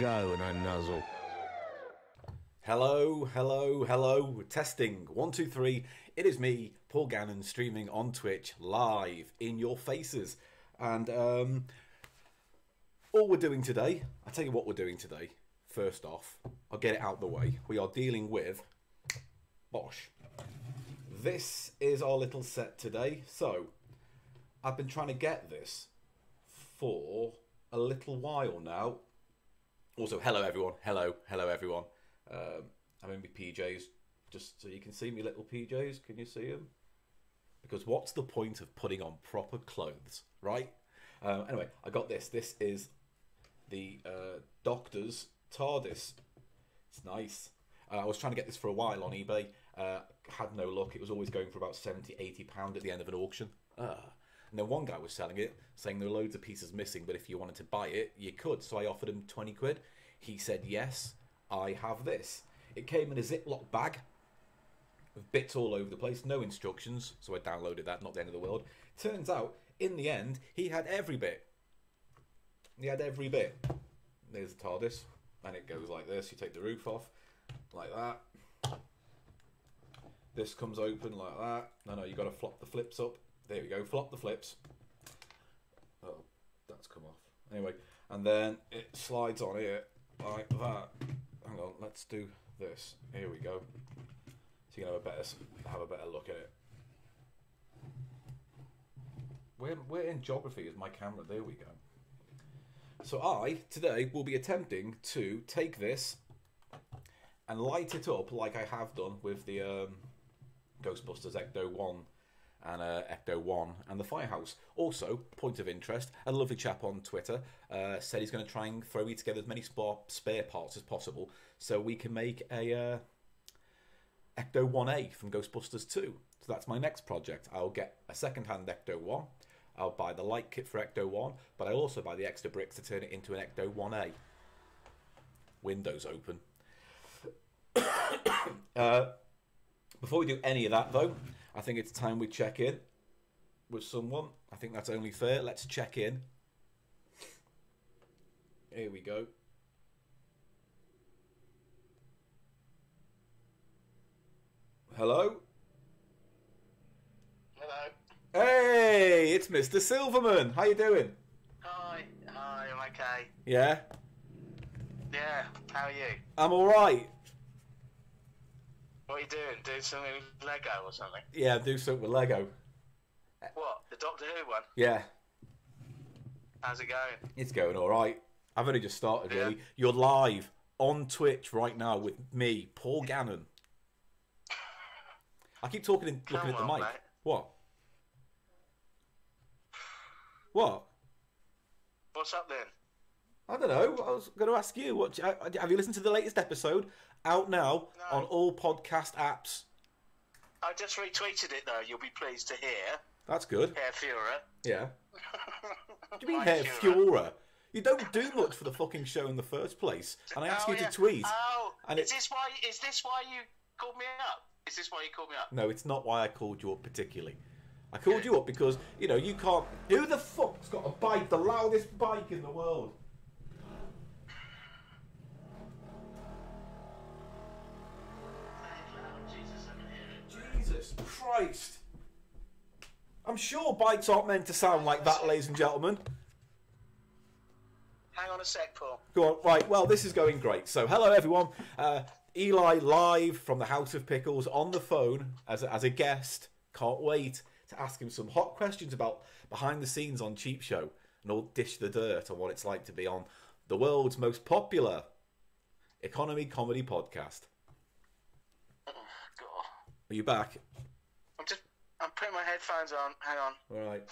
go and I nuzzle. Hello, hello, hello. Testing. One, two, three. It is me, Paul Gannon, streaming on Twitch live in your faces. And um, all we're doing today, I'll tell you what we're doing today. First off, I'll get it out the way. We are dealing with Bosch. This is our little set today. So, I've been trying to get this for a little while now. Also, hello everyone. Hello, hello everyone. Um, I'm in my PJs, just so you can see me little PJs. Can you see them? Because what's the point of putting on proper clothes, right? Um, anyway, I got this. This is the uh, Doctor's TARDIS. It's nice. Uh, I was trying to get this for a while on eBay. Uh, had no luck. It was always going for about 70, 80 pound at the end of an auction. Uh, and then one guy was selling it, saying there were loads of pieces missing, but if you wanted to buy it, you could. So I offered him 20 quid. He said, yes, I have this. It came in a Ziploc bag with bits all over the place, no instructions. So I downloaded that, not the end of the world. Turns out, in the end, he had every bit. He had every bit. There's the TARDIS, and it goes like this. You take the roof off, like that. This comes open like that. No, no, you got to flop the flips up. There we go, flop the flips. Oh, that's come off. Anyway, and then it slides on here like that. Hang on, let's do this. Here we go. So you can have a better have a better look at it. Where where in geography is my camera? There we go. So I today will be attempting to take this and light it up like I have done with the um, Ghostbusters Ecto One and uh, Ecto One and the Firehouse. Also, point of interest, a lovely chap on Twitter uh, said he's going to try and throw me together as many spa- spare parts as possible so we can make a uh, Ecto One A from Ghostbusters Two. So that's my next project. I'll get a second-hand Ecto One. I'll buy the light kit for Ecto One, but I'll also buy the extra bricks to turn it into an Ecto One A. Windows open. uh, before we do any of that, though, I think it's time we check in with someone. I think that's only fair. Let's check in. Here we go. Hello? Hello. Hey, it's Mr. Silverman. How you doing? Hi. Hi, I'm okay. Yeah, Yeah, how are you? I'm all right. What are you doing? Doing something with Lego or something? Yeah, do something with Lego. What? The Doctor Who one? Yeah, How's it going? it's going all right. I've only just started, Yeah. really. You're live on Twitch right now with me, Paul Gannon. I keep talking and looking Come at the on, mic. mate. What? What? What's up then? I don't know. I was going to ask you. What have you listened to the latest episode? Out now No. on all podcast apps. I just retweeted it though. You'll be pleased to hear. That's good. Herr Führer. Yeah. What do you mean, Führer. Führer? You don't do much for the fucking show in the first place, and I ask Oh, you yeah. to tweet. Oh, and is it- this why? Is this why you called me up? Is this why you called me up? No, it's not why I called you up particularly. I called you up because you know you can't. Who the fuck's got a bike? The loudest bike in the world. Jesus Christ! I'm sure bikes aren't meant to sound like that, ladies and gentlemen. Hang on a sec, Paul. Go on. Right. Well, this is going great. So, hello everyone. Uh, Eli live from the House of Pickles on the phone as a, as a guest. Can't wait to ask him some hot questions about behind the scenes on Cheap Show and all dish the dirt on what it's like to be on the world's most popular economy comedy podcast. God. Are you back? I'm just. I'm putting my headphones on. Hang on. All right.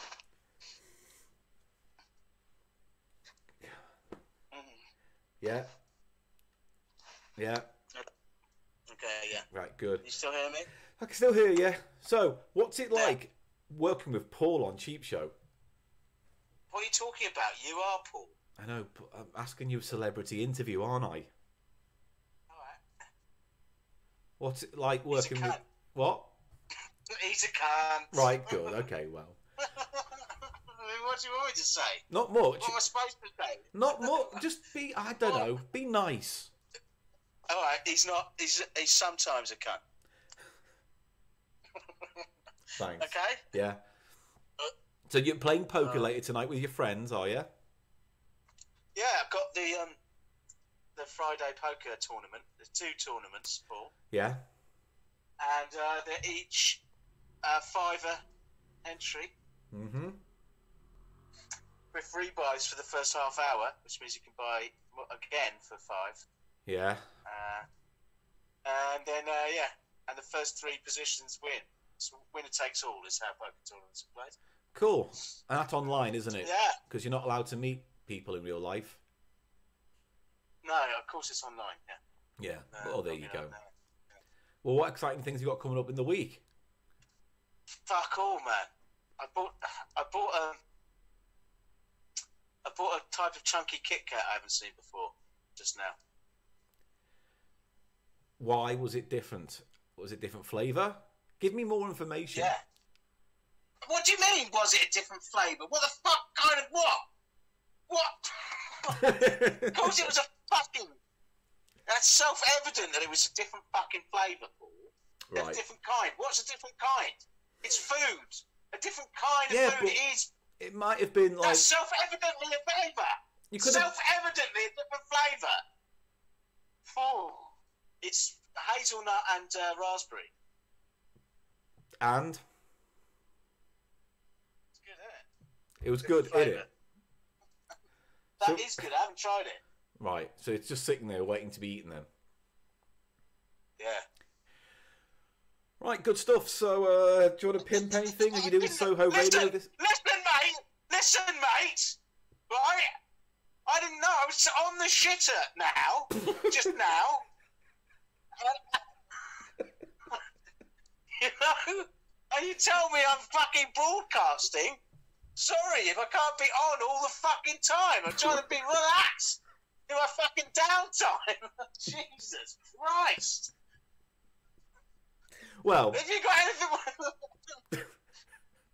Mm-hmm. Yeah. Yeah. Okay. Yeah. Right. Good. You still hear me? I can still hear you. So, what's it like working with Paul on Cheap Show? What are you talking about? You are Paul. I know, but I'm asking you a celebrity interview, aren't I? All right. What's it like working with. What? He's a cunt. Right, good. Okay, well. What do you want me to say? Not much. What am I supposed to say? Not much. Just be. I don't know. Be nice. All right, he's not. He's he's sometimes a cunt. Thanks. Okay. Yeah. So you're playing poker later tonight with your friends, are you? Yeah, I've got the um the Friday poker tournament. There's two tournaments, Paul, Yeah. and uh, they're each uh, fiver entry Mm-hmm. with free buys for the first half hour, which means you can buy again for five. Yeah. Uh, and then uh, yeah, and the first three positions win. So winner takes all is how poker tournaments are played. Cool. And that's online, isn't it? Yeah. Because you're not allowed to meet people in real life. No, of course it's online. Yeah. Yeah. No, well, there you go. Well, what exciting things you got coming up in the week? Fuck all, man. I bought I bought um I bought a type of chunky Kit Kat I haven't seen before just now. Why was it different? Was it different flavour? Give me more information. Yeah. What do you mean? Was it a different flavour? What the fuck kind of what? What? of course it was a fucking. That's self-evident that it was a different fucking flavour, Paul. A different kind. What's a different kind? It's food. A different kind of Yeah, food. It is. It might have been like That's self-evidently a flavour. you could have. Self-evidently a different flavour. Oh, it's hazelnut and uh, raspberry. And It's good, isn't it? it was good, Different isn't it? That So- is good. I haven't tried it. Right. So it's just sitting there waiting to be eaten then. Yeah. Right, good stuff. So, uh, do you want to pimp anything? Are you doing Soho listen, Radio this? Listen, mate. Listen, mate. Right. I didn't know. I was on the shitter now. just now. you know? And you tell me I'm fucking broadcasting? Sorry if I can't be on all the fucking time. I'm trying to be relaxed in my fucking downtime. Jesus Christ. Well, Have you got anything,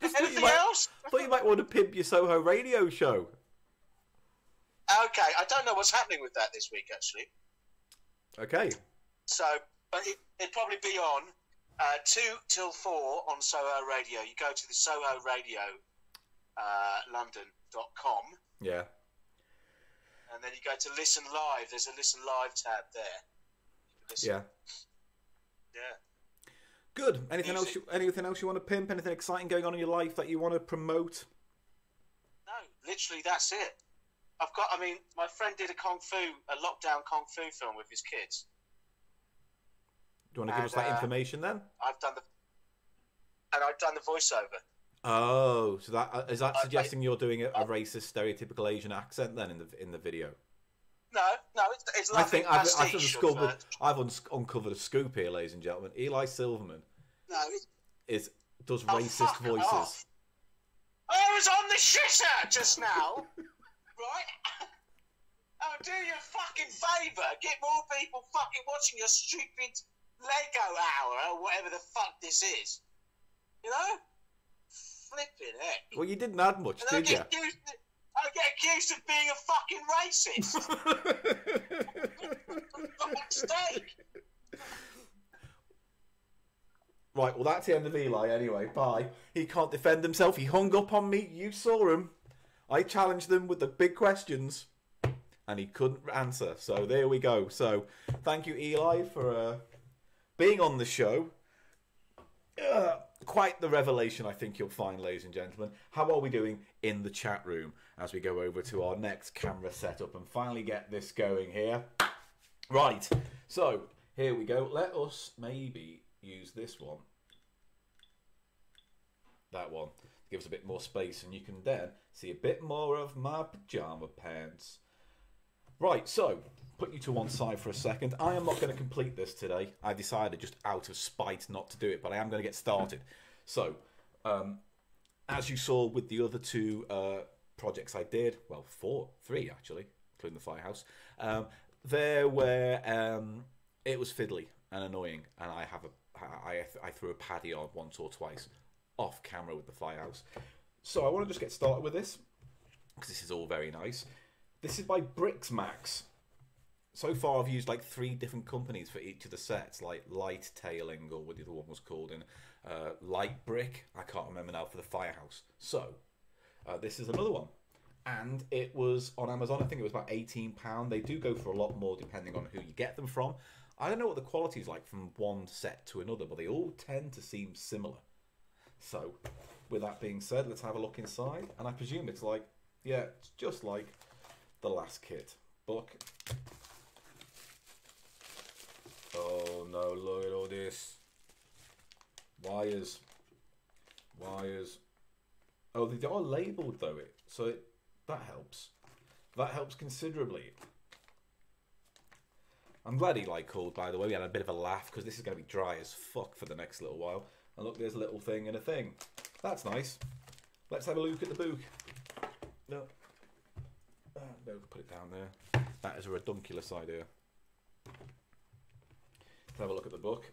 anything might, else? thought you might want to pimp your Soho Radio show. Okay, I don't know what's happening with that this week, actually. Okay. So, but it, it'd probably be on uh, 2 till 4 on Soho Radio. You go to the Soho Radio uh, London.com Yeah. and then you go to Listen Live. There's a Listen Live tab there. Listen. Yeah. Yeah. Good. Anything else? You, anything else you want to pimp? Anything exciting going on in your life that you want to promote? No, literally, that's it. I've got, I mean, my friend did a Kung Fu, a lockdown Kung Fu film with his kids. Do you want to give us that uh, information then? I've done the, and I've done the voiceover. Oh, so that uh, that I- suggesting you're doing a, a racist, stereotypical Asian accent then in the in the video? No, no, it's, I think I've, I've pastiche of, uncovered, uh, I've uns- uncovered a scoop here, ladies and gentlemen. Eli Silverman no, is does Oh, racist voices. off. I was on the shitter just now, right? Oh, do you a fucking favour? Get more people fucking watching your stupid Lego hour or whatever the fuck this is. You know? Flipping heck. Well, you didn't add much, And I did you? Get, accused, I get accused of being a fucking racist. For fuck's sake. right, well, that's the end of Eli anyway. Bye. He can't defend himself. He hung up on me. You saw him. I challenged him with the big questions, and he couldn't answer. So there we go. So thank you, Eli, for uh, being on the show. Uh, quite the revelation, I think you'll find, ladies and gentlemen. How are we doing in the chat room as we go over to our next camera setup and finally get this going here? Right, so here we go. Let us maybe use this one. That one. Give us a bit more space, and you can then see a bit more of my pajama pants. Right, so put you to one side for a second. I am not going to complete this today. I decided just out of spite not to do it, but I am going to get started. So, um, as you saw with the other two uh, projects I did, well, four, three actually, including the firehouse, um, there were um, it was fiddly and annoying, and I have a I, I threw a paddy on once or twice off camera with the firehouse. So I want to just get started with this. because this is all very nice. This is by BriksMax. So far, I've used like three different companies for each of the sets, like Lightailing or what the other one was called, and uh, Light Brick. I can't remember now for the Firehouse. So, uh, this is another one, and it was on Amazon. I think it was about eighteen pound. They do go for a lot more depending on who you get them from. I don't know what the quality is like from one set to another, but they all tend to seem similar. So, with that being said, let's have a look inside, and I presume it's like, yeah, it's just like the last kit. Book. Oh no, look at all this. Wires. Wires. Oh, they are labelled though, it so it, that helps. That helps considerably. I'm glad Eli called, by the way. We had a bit of a laugh because this is going to be dry as fuck for the next little while. And look, there's a little thing and a thing. That's nice. Let's have a look at the book. No. Uh, no, put it down there. That is a redunculous idea. Let's have a look at the book.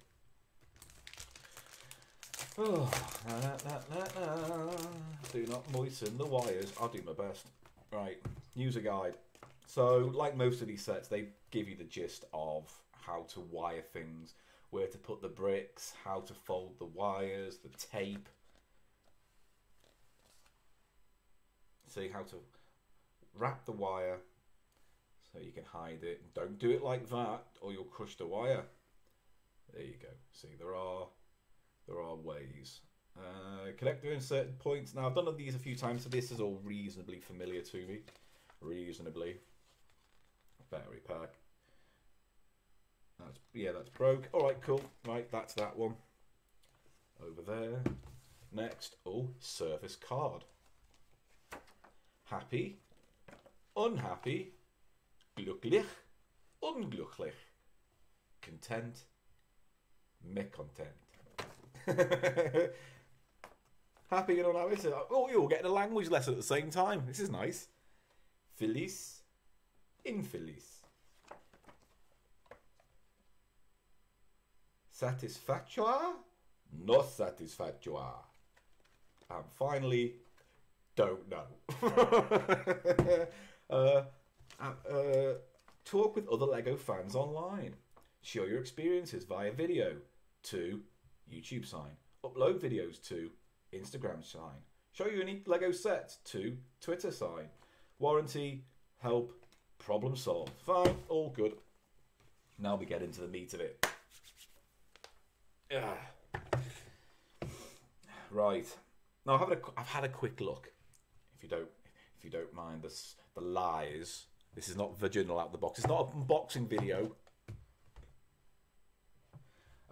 Oh, na, na, na, do not moisten the wires. I'll do my best. Right, user guide. So, like most of these sets, they give you the gist of how to wire things, where to put the bricks, how to fold the wires, the tape. See how to wrap the wire so you can hide it. Don't do it like that, or you'll crush the wire. There you go. See, there are there are ways. Uh, connector inserted points. Now I've done these a few times, so this is all reasonably familiar to me. Reasonably. Battery pack. That's yeah, that's broke. All right, cool. Right, that's that one. Over there. Next, oh, service card. Happy, unhappy, glücklich, unglücklich, content, mecontent. Happy and unhappy. So- Oh, you're getting a language lesson at the same time. This is nice. Feliz, infeliz. Satisfactua, no satisfactua. And finally, don't know. uh, uh, talk with other Lego fans online. Share your experiences via video to YouTube sign. Upload videos to Instagram sign. Show your unique Lego sets to Twitter sign. Warranty, help, problem solved. Fine, all good. Now we get into the meat of it. Yeah. Right. Now I've had a, I've had a quick look. If you don't if you don't mind the the lies, this is not vaginal out the box. It's not an unboxing video.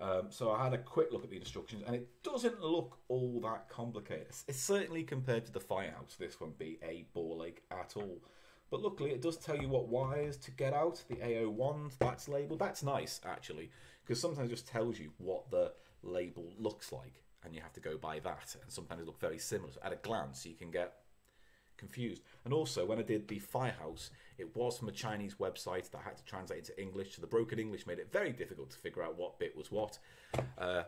Um, so I had a quick look at the instructions, and it doesn't look all that complicated. It's, certainly compared to the Firehouse, this won't be a ball ache at all. But luckily, it does tell you what wires to get out. The AO1, that's labelled. That's nice, actually, because sometimes it just tells you what the label looks like, and you have to go by that. And sometimes look very similar. So at a glance, you can get confused. And also, when I did the Firehouse, it was from a Chinese website that I had to translate into English. So the broken English made it very difficult to figure out what bit was what. Uh,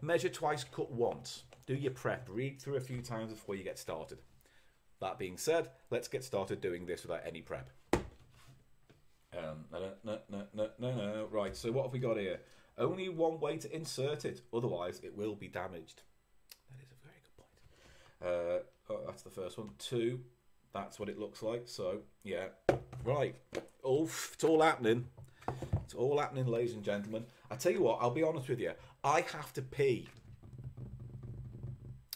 measure twice, cut once. Do your prep. Read through a few times before you get started. That being said, let's get started doing this without any prep. Um, no, no, no, no, no, no. Right, so what have we got here? Only one way to insert it, otherwise it will be damaged. That is a very good point. Uh, oh, that's the first one. Two, that's what it looks like. So, yeah. Right. Oh, it's all happening. It's all happening, ladies and gentlemen. I tell you what, I'll be honest with you. I have to pee.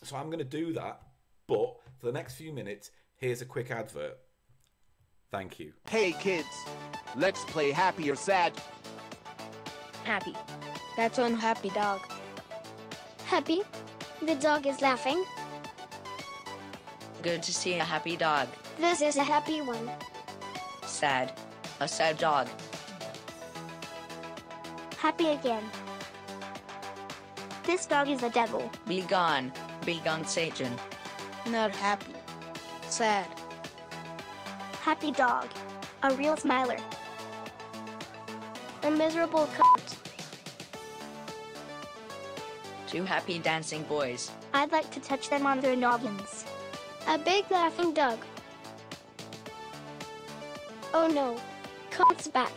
So I'm going to do that. But for the next few minutes, here's a quick advert. Thank you. Hey kids, let's play happy or sad. Happy. That's unhappy dog. Happy? The dog is laughing. Good to see a happy dog. This is a happy one. Sad. A sad dog. Happy again. This dog is the devil. Be gone. Be gone, Satan. Not happy. Sad. Happy dog. A real smiler. A miserable cunt. Two happy dancing boys. I'd like to touch them on their noggins. A big laughing dog. Oh no. Comes back.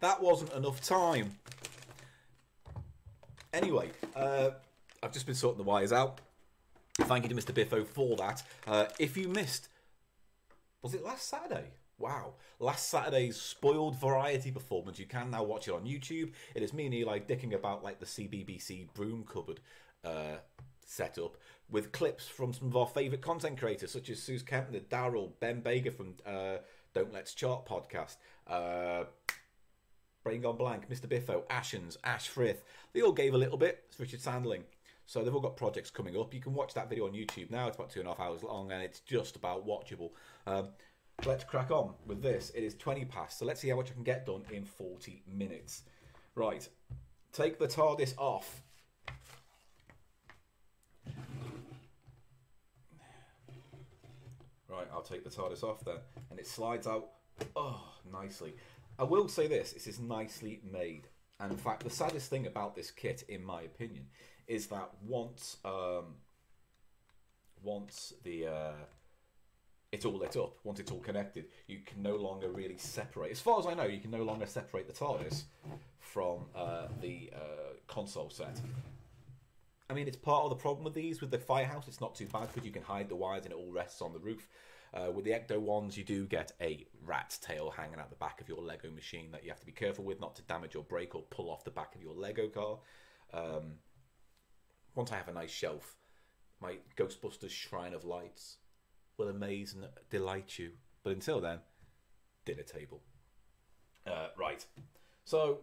That wasn't enough time. Anyway, uh, I've just been sorting the wires out. Thank you to Mr. Biffo for that. Uh, if you missed, was it last Saturday? Wow. Last Saturday's spoiled variety performance, you can now watch it on YouTube. It is me and Eli dicking about like the CBBC broom cupboard uh, setup with clips from some of our favourite content creators, such as Suze Kempner, Daryl, Ben Baker from uh, Don't Let's Chart podcast, uh, Brain Gone Blank, Mr. Biffo, Ashens, Ash Frith. They all gave a little bit. It's Richard Sandling. So they've all got projects coming up. You can watch that video on YouTube now. It's about two and a half hours long and it's just about watchable. Um, let's crack on with this. It is 20 past, so let's see how much I can get done in 40 minutes. Right, take the TARDIS off. Right, I'll take the TARDIS off then. And it slides out, oh, nicely. I will say this, this is nicely made. And in fact, the saddest thing about this kit, in my opinion, is that once um, once the uh, it's all lit up, once it's all connected, you can no longer really separate. As far as I know, you can no longer separate the TARDIS from uh, the uh, console set. I mean, it's part of the problem with these. With the Firehouse, it's not too bad because you can hide the wires and it all rests on the roof. Uh, with the Ecto ones, you do get a rat's tail hanging out the back of your Lego machine that you have to be careful with not to damage or break or pull off the back of your Lego car. Um, once I have a nice shelf, my Ghostbusters Shrine of Lights will amaze and delight you. But until then, dinner table. Uh, right. So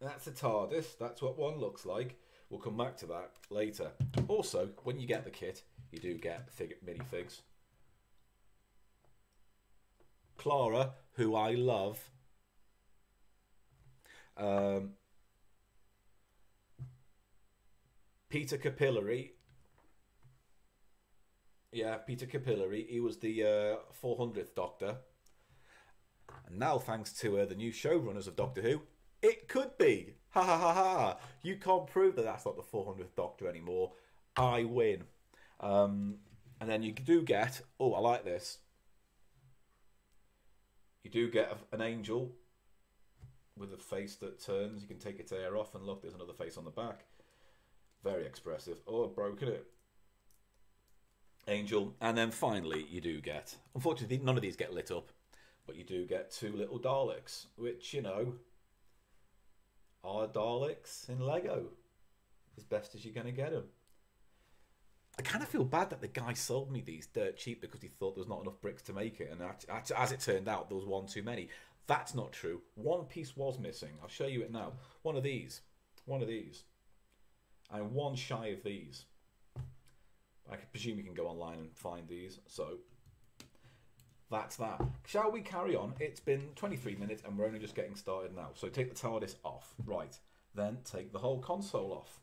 that's a TARDIS. That's what one looks like. We'll come back to that later. Also, when you get the kit, you do get fig- minifigs. Clara, who I love. Um, Peter Capillary. Yeah, Peter Capillary. He was the uh, 400th Doctor. And now, thanks to uh, the new showrunners of Doctor Who, it could be. Ha ha ha ha. You can't prove that that's not the 400th Doctor anymore. I win. Um, and then you do get. Oh, I like this. You do get an angel with a face that turns. You can take its hair off, and look, there's another face on the back. Very expressive. Oh, I've broken it. Angel. And then finally, you do get. Unfortunately, none of these get lit up, but you do get two little Daleks, which, you know, are Daleks in Lego. As best as you're going to get them. I kind of feel bad that the guy sold me these dirt cheap because he thought there was not enough bricks to make it, and as it turned out, there was one too many. That's not true. One piece was missing. I'll show you it now. One of these. One of these. I'm one shy of these. I presume you can go online and find these. So that's that. Shall we carry on? It's been 23 minutes and we're only just getting started now. So take the TARDIS off. Right. Then take the whole console off.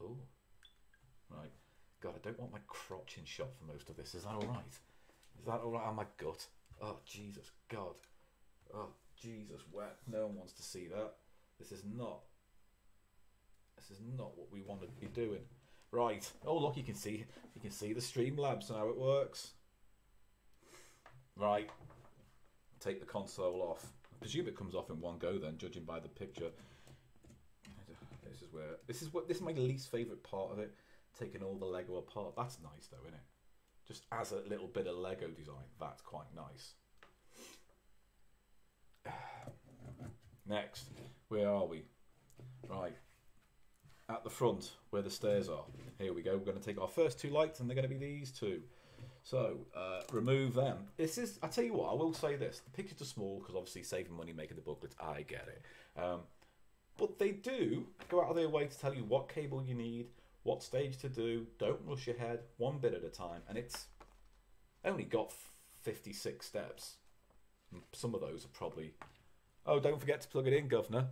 Oh. Right. God, I don't want my crotch in shot for most of this. Is that alright? Is that alright? Oh, my gut. Oh, Jesus. God. Oh, Jesus. Wet. No one wants to see that. This is not. This is not what we want to be doing. Right. Oh look, you can see you can see the Streamlabs and how it works. Right. Take the console off. I presume it comes off in one go then, judging by the picture. This is where this is what this is my least favourite part of it. Taking all the Lego apart. That's nice though, isn't it? Just as a little bit of Lego design, that's quite nice. Next, where are we? Right, at the front where the stairs are. Here we go. We're going to take our first two lights, and they're going to be these two. So uh, remove them. This is. I tell you what. I will say this: the pictures are small because obviously saving money making the booklets. I get it, um, but they do go out of their way to tell you what cable you need, what stage to do. Don't rush ahead, one bit at a time, and it's only got fifty six steps. Some of those are probably Oh, don't forget to plug it in, governor.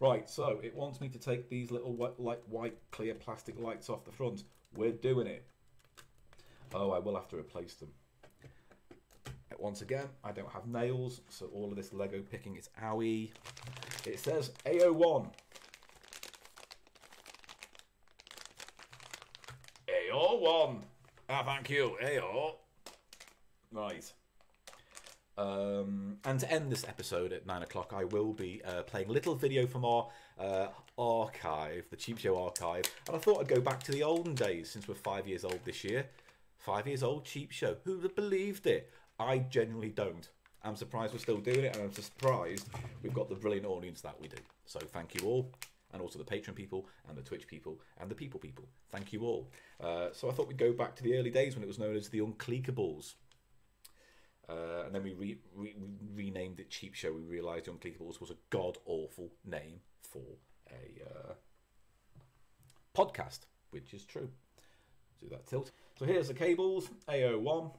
Right, so it wants me to take these little white, like white clear plastic lights off the front. We're doing it. Oh, I will have to replace them. Once again, I don't have nails, so all of this Lego picking is owie. It says AO1. Ayo, one. Ah, thank you. Ayo. Right. Um, and to end this episode at nine o'clock, I will be uh, playing a little video from our uh, archive, the Cheap Show archive. And I thought I'd go back to the olden days since we're five years old this year. Five years old, Cheap Show. Who would have believed it? I genuinely don't. I'm surprised we're still doing it, and I'm surprised we've got the brilliant audience that we do. So thank you all, and also the Patreon people, and the Twitch people, and the People people. Thank you all. Uh, so I thought we'd go back to the early days when it was known as the Unclickables. Uh, and then we re- re- renamed it Cheap Show. We realised Unclickables was a god awful name for a uh, podcast, which is true. Do that tilt. So here's the cables, AO1.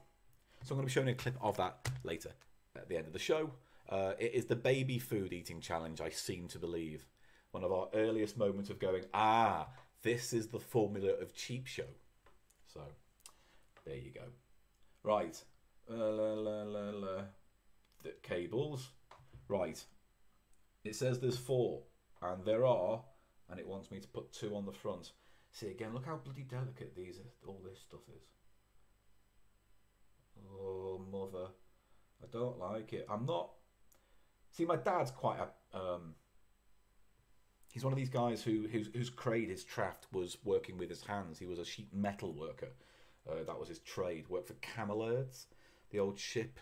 So I'm going to be showing a clip of that later at the end of the show. Uh, it is the baby food eating challenge, I seem to believe. One of our earliest moments of going, ah, this is the formula of Cheap Show. So there you go. Right. Uh. The cables. Right. It says there's four, and there are, and it wants me to put two on the front. See again, look how bloody delicate these all this stuff is. Oh mother, I don't like it. I'm not. See, my dad's quite a. Um, he's one of these guys who whose whose trade his craft was working with his hands. He was a sheet metal worker. Uh, that was his trade. Worked for Cammell Lairds, the old ship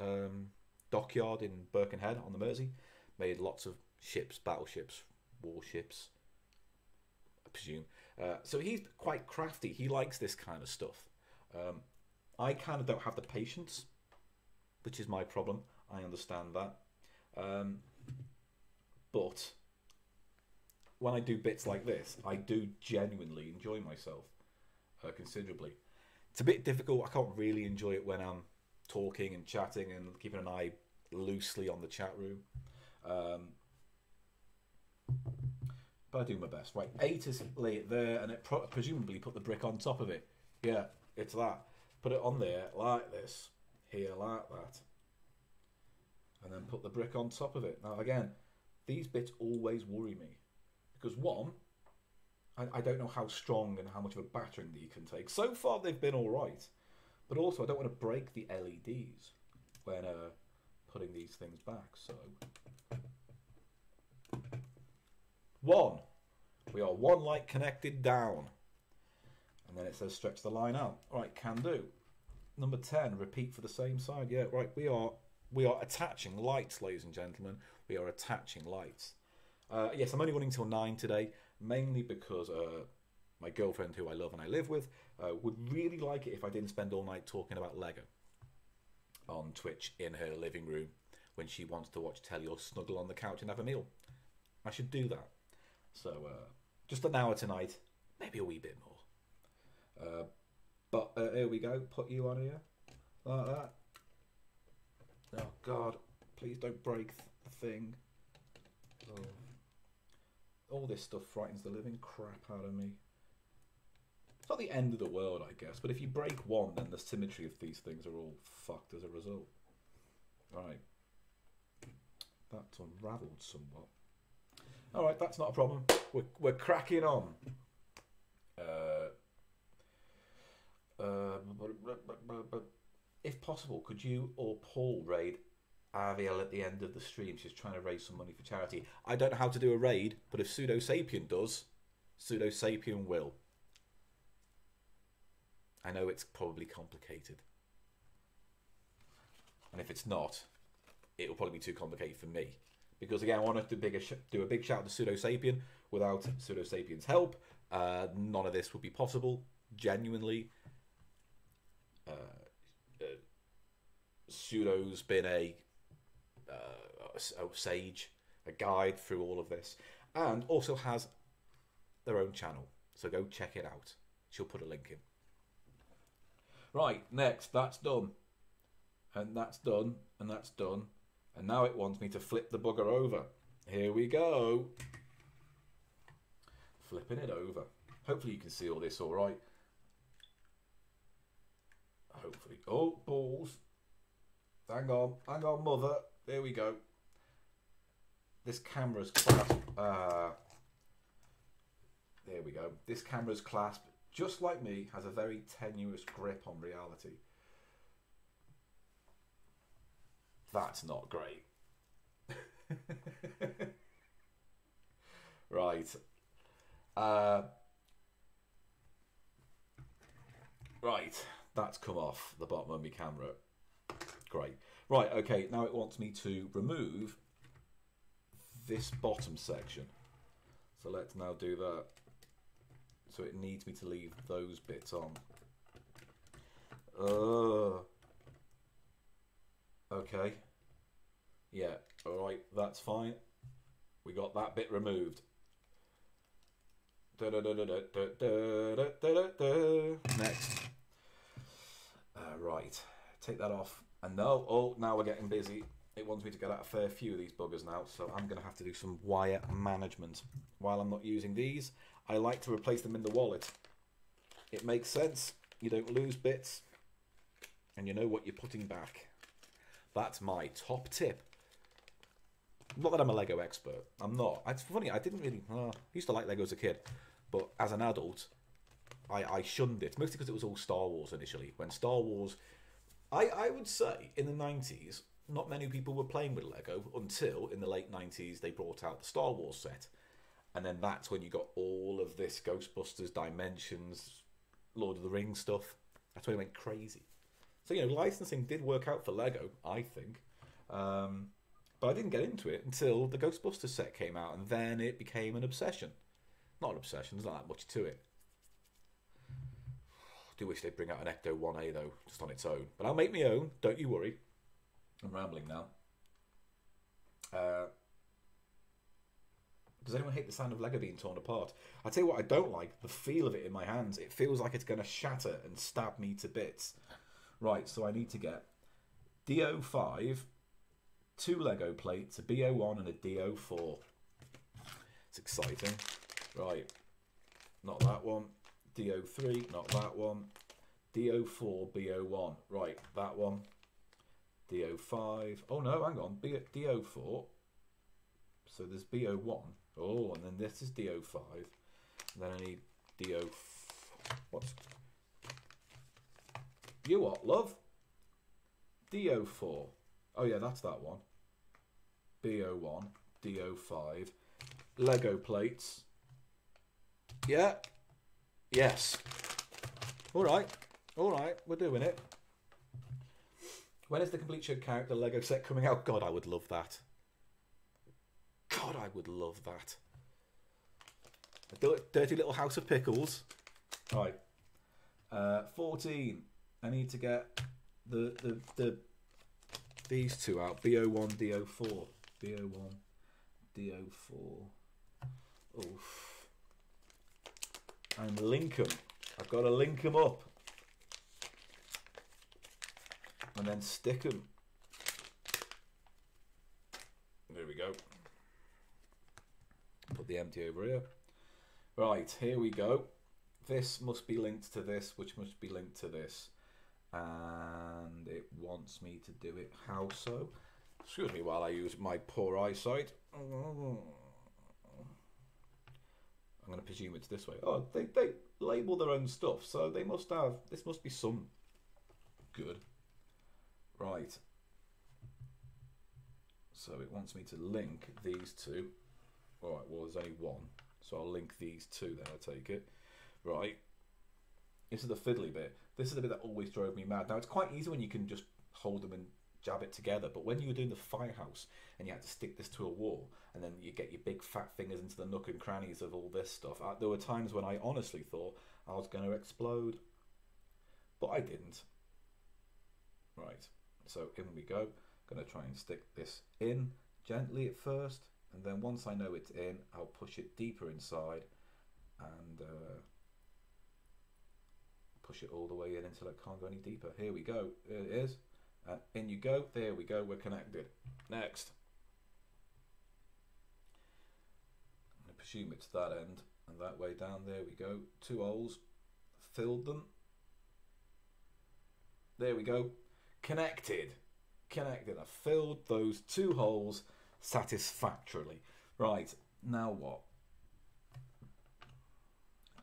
um, dockyard in Birkenhead on the Mersey. Made lots of ships, battleships, warships. I presume. Uh, so he's quite crafty. He likes this kind of stuff. Um, I kind of don't have the patience, which is my problem. I understand that. Um, but when I do bits like this, I do genuinely enjoy myself uh, considerably. It's a bit difficult. I can't really enjoy it when I'm talking and chatting and keeping an eye loosely on the chat room. Um, but I do my best. Right, eight is it there, and it presumably put the brick on top of it. Yeah, it's that. Put it on there like this, here like that, and then put the brick on top of it. Now again, these bits always worry me because one, I, I don't know how strong and how much of a battering that you can take. So far, they've been all right, but also I don't want to break the LEDs when uh, putting these things back. So one. We are one light connected down. And then it says stretch the line out. All right, can do. Number 10, repeat for the same side. Yeah, right. We are we are attaching lights, ladies and gentlemen. We are attaching lights. Uh, yes, I'm only running till 9 today, mainly because uh, my girlfriend, who I love and I live with, uh, would really like it if I didn't spend all night talking about Lego on Twitch in her living room when she wants to watch telly or snuggle on the couch and have a meal. I should do that. So uh, just an hour tonight, maybe a wee bit more. Uh, but uh, here we go. Put you on here like that. Oh God! Please don't break the thing. Oh. All this stuff frightens the living crap out of me. Not the end of the world, I guess, but if you break one, then the symmetry of these things are all fucked as a result. Right. That's unravelled somewhat. All right, that's not a problem. We're, we're cracking on. Uh, uh, if possible, could you or Paul raid Ariel at the end of the stream? She's trying to raise some money for charity. I don't know how to do a raid, but if Pseudo Sapien does, Pseudo Sapien will. I know it's probably complicated. And if it's not, it will probably be too complicated for me. Because again, I want to do, do a big shout out to Pseudo Sapien. Without Pseudo Sapien's help, uh, none of this would be possible. Genuinely, uh, uh, Pseudo's been a, uh, a sage, a guide through all of this, and also has their own channel. So go check it out. She'll put a link in. Right, next, that's done. And that's done, and that's done. And now it wants me to flip the bugger over. Here we go. Flipping it over. Hopefully you can see all this all right. Hopefully. Oh, balls. Hang on. Hang on, mother. There we go. This camera's clasp. Uh, there we go. This camera's clasp just like me, has a very tenuous grip on reality. That's not great. right. Uh, right. That's come off the bottom of my camera. Great. Right, okay, now it wants me to remove this bottom section. So let's now do that. So it needs me to leave those bits on. Uh, okay. Yeah, alright, that's fine. We got that bit removed. Next. Uh, right, take that off. And no, oh, now we're getting busy. It wants me to get out a fair few of these buggers now, so I'm going to have to do some wire management. While I'm not using these, I like to replace them in the wallet. It makes sense. You don't lose bits, and you know what you're putting back. That's my top tip. Not that I'm a Lego expert. I'm not. It's funny. I didn't really. Uh, I used to like Lego as a kid, but as an adult, I, I shunned it mostly because it was all Star Wars initially. When Star Wars, I I would say in the '90s, not many people were playing with Lego until in the late '90s they brought out the Star Wars set, and then that's when you got all of this Ghostbusters, Dimensions, Lord of the Rings stuff. That's when it went crazy. So you know, licensing did work out for Lego, I think. Um, but I didn't get into it until the Ghostbusters set came out, and then it became an obsession. Not an obsession. There's not that much to it. I do wish they'd bring out an Ecto 1A though, just on its own. But I'll make my own. Don't you worry. I'm rambling now. Uh, does anyone hate the sound of Lego being torn apart? I tell you what, I don't like the feel of it in my hands. It feels like it's going to shatter and stab me to bits. Right, so I need to get DO5, two Lego plates, a BO1 and a DO4. It's exciting. Right, not that one. DO3, not that one. DO4, BO1. Right, that one. DO5. Oh no, hang on. B- DO4. So there's BO1. Oh, and then this is DO5. And then I need DO. What's. You what, love? DO4. Oh yeah, that's that one. BO1, DO5. Lego plates. Yeah. Yes. All right. All right. We're doing it. When is the complete character Lego set coming out? God, I would love that. God, I would love that. A dirty little house of pickles. Right. Uh, 14. I need to get the the the these two out. BO1, DO4. BO1, DO4. Oof. And link them. I've got to link them up. And then stick them. There we go. Put the empty over here. Right, here we go. This must be linked to this, which must be linked to this. And it wants me to do it how so? Excuse me while I use my poor eyesight. I'm going to presume it's this way. Oh, they, they label their own stuff, so they must have. This must be some good. Right. So it wants me to link these two. Alright, well, there's only one. So I'll link these two then, I take it. Right. This is the fiddly bit. This is the bit that always drove me mad. Now, it's quite easy when you can just hold them and jab it together, but when you were doing the firehouse and you had to stick this to a wall and then you get your big fat fingers into the nook and crannies of all this stuff, uh, there were times when I honestly thought I was going to explode. But I didn't. Right. So in we go. Going to try and stick this in gently at first, and then once I know it's in, I'll push it deeper inside and uh, push it all the way in until it can't go any deeper. Here we go. It is. Uh, in you go. There we go. We're connected. Next. To presume it's that end and that way down. There we go. Two holes. Filled them. There we go. Connected. Connected. I filled those two holes satisfactorily. Right, now what?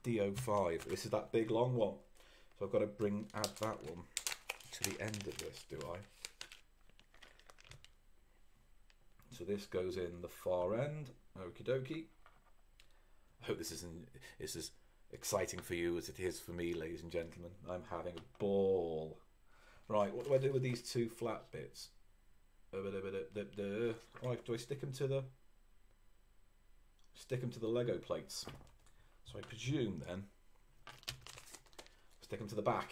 DO5. This is that big long one. So I've got to bring add that one to the end of this, do I? So this goes in the far end. Okie dokie. I hope this isn't is as exciting for you as it is for me, ladies and gentlemen. I'm having a ball. Right, what do I do with these two flat bits? Right, do I stick them to the stick them to the Lego plates? So I presume then stick them to the back.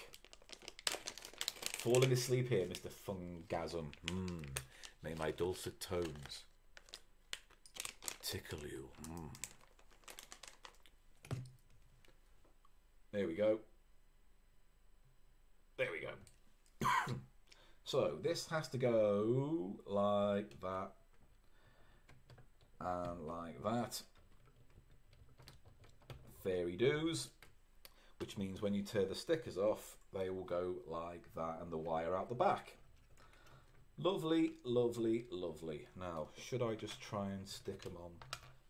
Falling asleep here, Mr. Fungasm. Mm. May my dulcet tones tickle you. Mm. There we go. There we go. so this has to go like that and like that. Fairy doos, which means when you tear the stickers off, they will go like that and the wire out the back. Lovely, lovely, lovely. Now, should I just try and stick them on?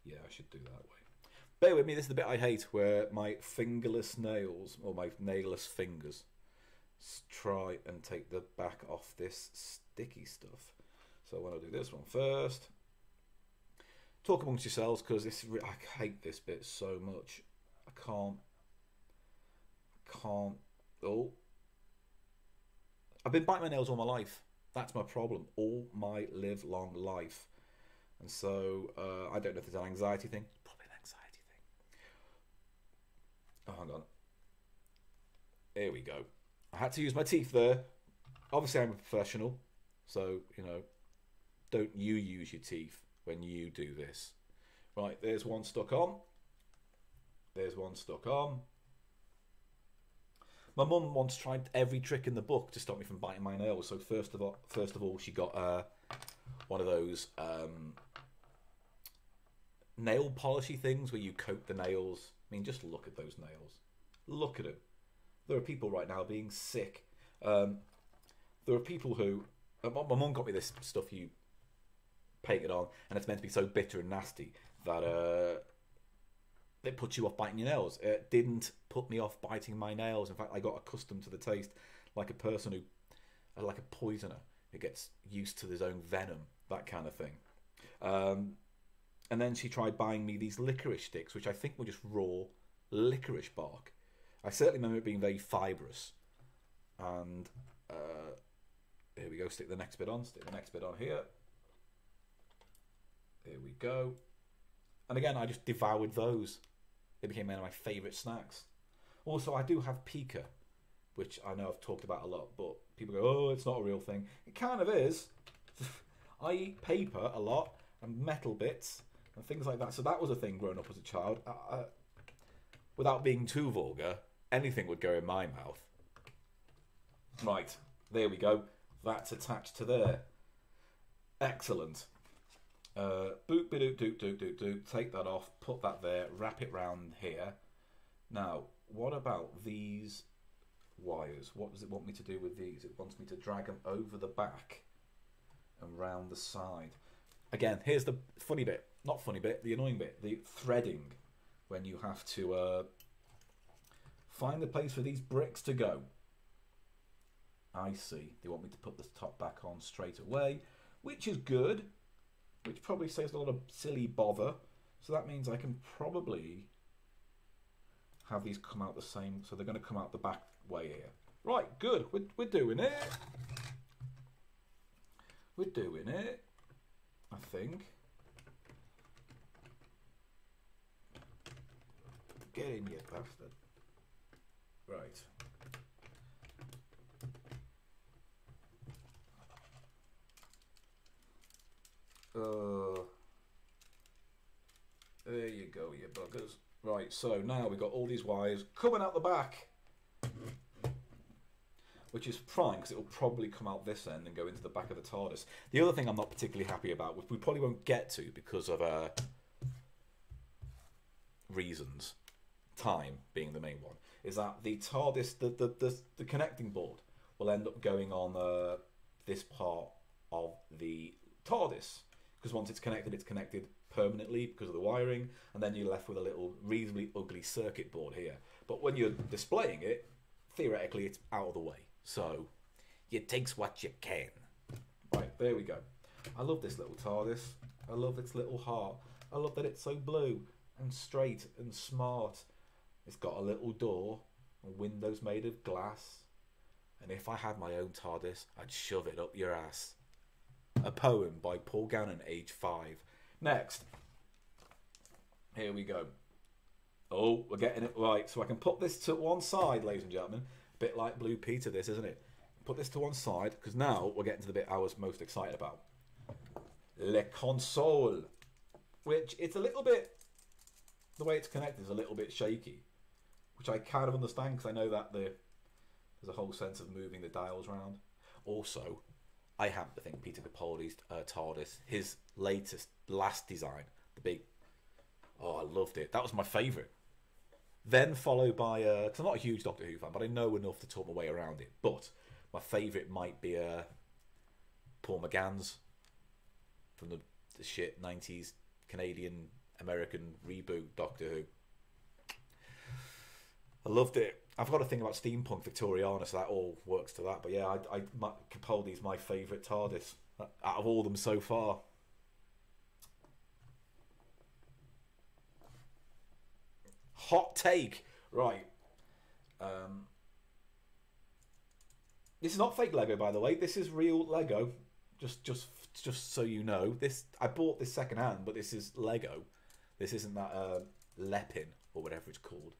Yeah, I should do that way. Bear with me, this is the bit I hate where my fingerless nails, or my nailless fingers, try and take the back off this sticky stuff. So when I do this one first, talk amongst yourselves because this I hate this bit so much. I can't, can't. Oh, I've been biting my nails all my life. That's my problem. All my live long life. And so uh, I don't know if it's an anxiety thing. Probably an anxiety thing. Oh, hang on. Here we go. I had to use my teeth there. Obviously, I'm a professional. So, you know, don't you use your teeth when you do this. Right, there's one stuck on. There's one stuck on. My mum once tried every trick in the book to stop me from biting my nails. So first of all, first of all, she got uh, one of those um, nail polishy things where you coat the nails. I mean, just look at those nails. Look at them. There are people right now being sick. Um, there are people who. uh, my mum got me this stuff you paint it on, and it's meant to be so bitter and nasty that uh, it puts you off biting your nails. It didn't put me off biting my nails. In fact, I got accustomed to the taste, like a person who, uh, like a poisoner who gets used to his own venom, that kind of thing. Um, and then she tried buying me these licorice sticks, which I think were just raw licorice bark. I certainly remember it being very fibrous. And uh, here we go. Stick the next bit on. Stick the next bit on here. There we go. And again, I just devoured those. They became one of my favourite snacks. Also, I do have pica, which I know I've talked about a lot, but people go, oh, it's not a real thing. It kind of is. I eat paper a lot and metal bits and things like that. So that was a thing growing up as a child. I, I, without being too vulgar, anything would go in my mouth. Right, there we go. That's attached to there. Excellent. Uh, boop, doop, doop, doop, doop, doop. Take that off, put that there, wrap it round here. Now, what about these wires? What does it want me to do with these? It wants me to drag them over the back and round the side. Again, here's the funny bit. Not funny bit, the annoying bit. The threading when you have to uh, find the place for these bricks to go. I see. They want me to put the top back on straight away, which is good which probably saves a lot of silly bother. So that means I can probably have these come out the same. So they're going to come out the back way here. Right, good. We're, we're doing it. We're doing it. I think. Get in, you bastard. Right. Uh, there you go, you buggers. Right, so now we've got all these wires coming out the back. Which is prime because it will probably come out this end and go into the back of the TARDIS. The other thing I'm not particularly happy about, which we probably won't get to because of uh, reasons, time being the main one, is that the TARDIS, the, the, the, the connecting board, will end up going on uh, this part of the TARDIS because once it's connected, it's connected permanently because of the wiring, and then you're left with a little reasonably ugly circuit board here. But when you're displaying it, theoretically, it's out of the way. So you takes what you can. Right, there we go. I love this little TARDIS. I love its little heart. I love that it's so blue and straight and smart. It's got a little door and windows made of glass. And if I had my own TARDIS, I'd shove it up your ass. A poem by Paul Gannon, age five. Next. Here we go. Oh, we're getting it right. So I can put this to one side, ladies and gentlemen. A bit like Blue Peter, this, isn't it? Put this to one side, because now we're getting to the bit I was most excited about. Le console. Which it's a little bit the way it's connected is a little bit shaky. Which I kind of understand because I know that the there's a whole sense of moving the dials around. Also, I happen to think Peter Capaldi's uh, TARDIS, his latest, last design, the big. Oh, I loved it. That was my favourite. Then followed by, because I'm not a huge Doctor Who fan, but I know enough to talk my way around it. But my favourite might be uh, Paul McGann's from the, the shit 90s Canadian American reboot Doctor Who. I loved it. I've got a thing about steampunk Victoriana, so that all works to that. But yeah, I, I my, Capaldi's my favourite TARDIS uh, out of all of them so far. Hot take, right? Um, this is not fake Lego, by the way. This is real Lego. Just, just, just so you know, this I bought this second hand, but this is Lego. This isn't that uh, Lepin or whatever it's called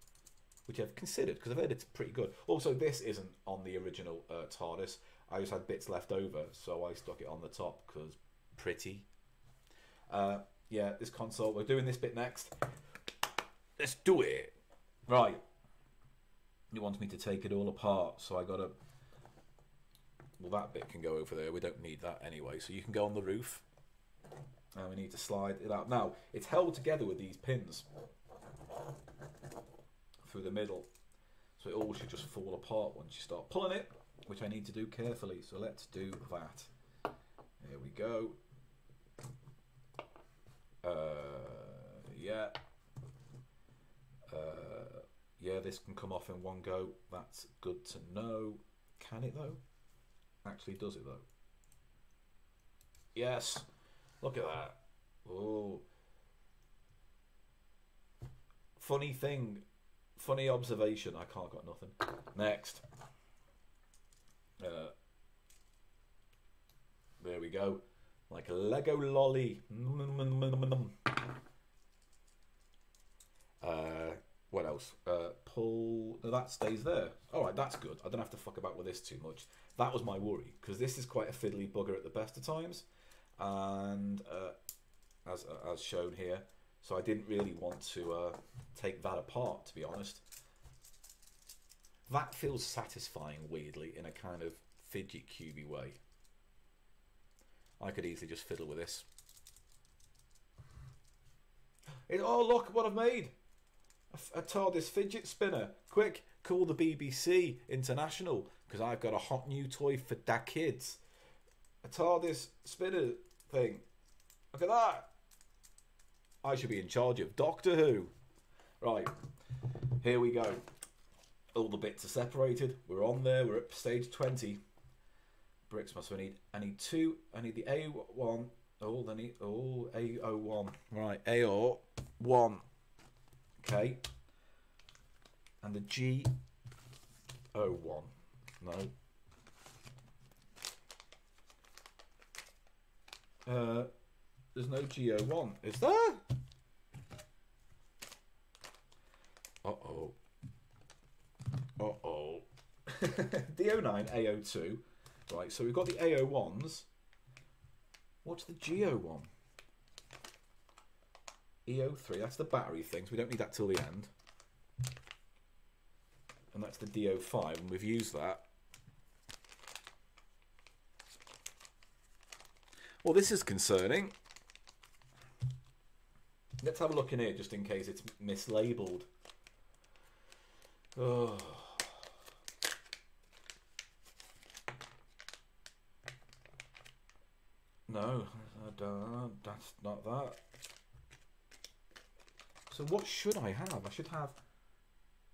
which I've considered because I've heard it's pretty good. Also, this isn't on the original uh, TARDIS. I just had bits left over, so I stuck it on the top because pretty. Uh, yeah, this console. We're doing this bit next. Let's do it. Right. He wants me to take it all apart, so I gotta. Well, that bit can go over there. We don't need that anyway. So you can go on the roof. And we need to slide it out. Now, it's held together with these pins through the middle. So it all should just fall apart once you start pulling it, which I need to do carefully. So let's do that. There we go. Uh, yeah. Uh, yeah, this can come off in one go. That's good to know. Can it though? Actually, does it though? Yes. Look at that. Oh. Funny thing funny observation. I can't got nothing. Next. Uh, there we go. Like a Lego lolly. Uh, what else? Uh, pull. That stays there. All right, that's good. I don't have to fuck about with this too much. That was my worry because this is quite a fiddly bugger at the best of times, and uh, as as shown here, so I didn't really want to uh, take that apart, to be honest. That feels satisfying, weirdly, in a kind of fidget cubey way. I could easily just fiddle with this. It, oh, look what I've made! A, a TARDIS fidget spinner. Quick, call the BBC International, because I've got a hot new toy for da kids. A TARDIS spinner thing. Look at that! I should be in charge of Doctor Who. Right, here we go. All the bits are separated. We're on there. We're at stage 20. Bricks must we need. I need two. I need the A1. Oh, I need. Oh, A01. Right, AO1. Okay. And the G01. No. Uh, there's no GO1. Is there? Uh-oh. Uh-oh. DO9, AO2. Right, so we've got the AO1s. What's the GO1? EO3, that's the battery things. We don't need that till the end. And that's the DO5, and we've used that. Well, this is concerning. Let's have a look in here just in case it's mislabeled. Oh. No, that's not that. So what should I have? I should have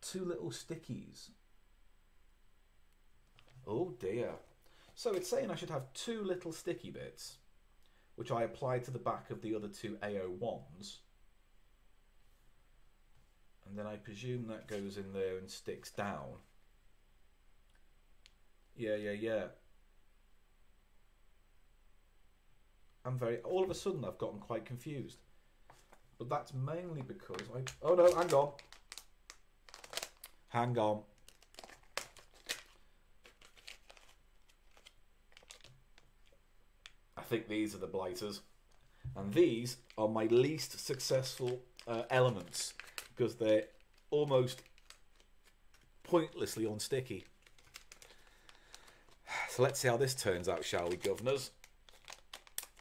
two little stickies. Oh dear. So it's saying I should have two little sticky bits, which I apply to the back of the other two AO1s. And then I presume that goes in there and sticks down. Yeah, yeah, yeah. I'm very. All of a sudden, I've gotten quite confused. But that's mainly because I. Oh no, hang on. Hang on. I think these are the blighters. And these are my least successful uh, elements because they're almost pointlessly unsticky. So let's see how this turns out, shall we, governors?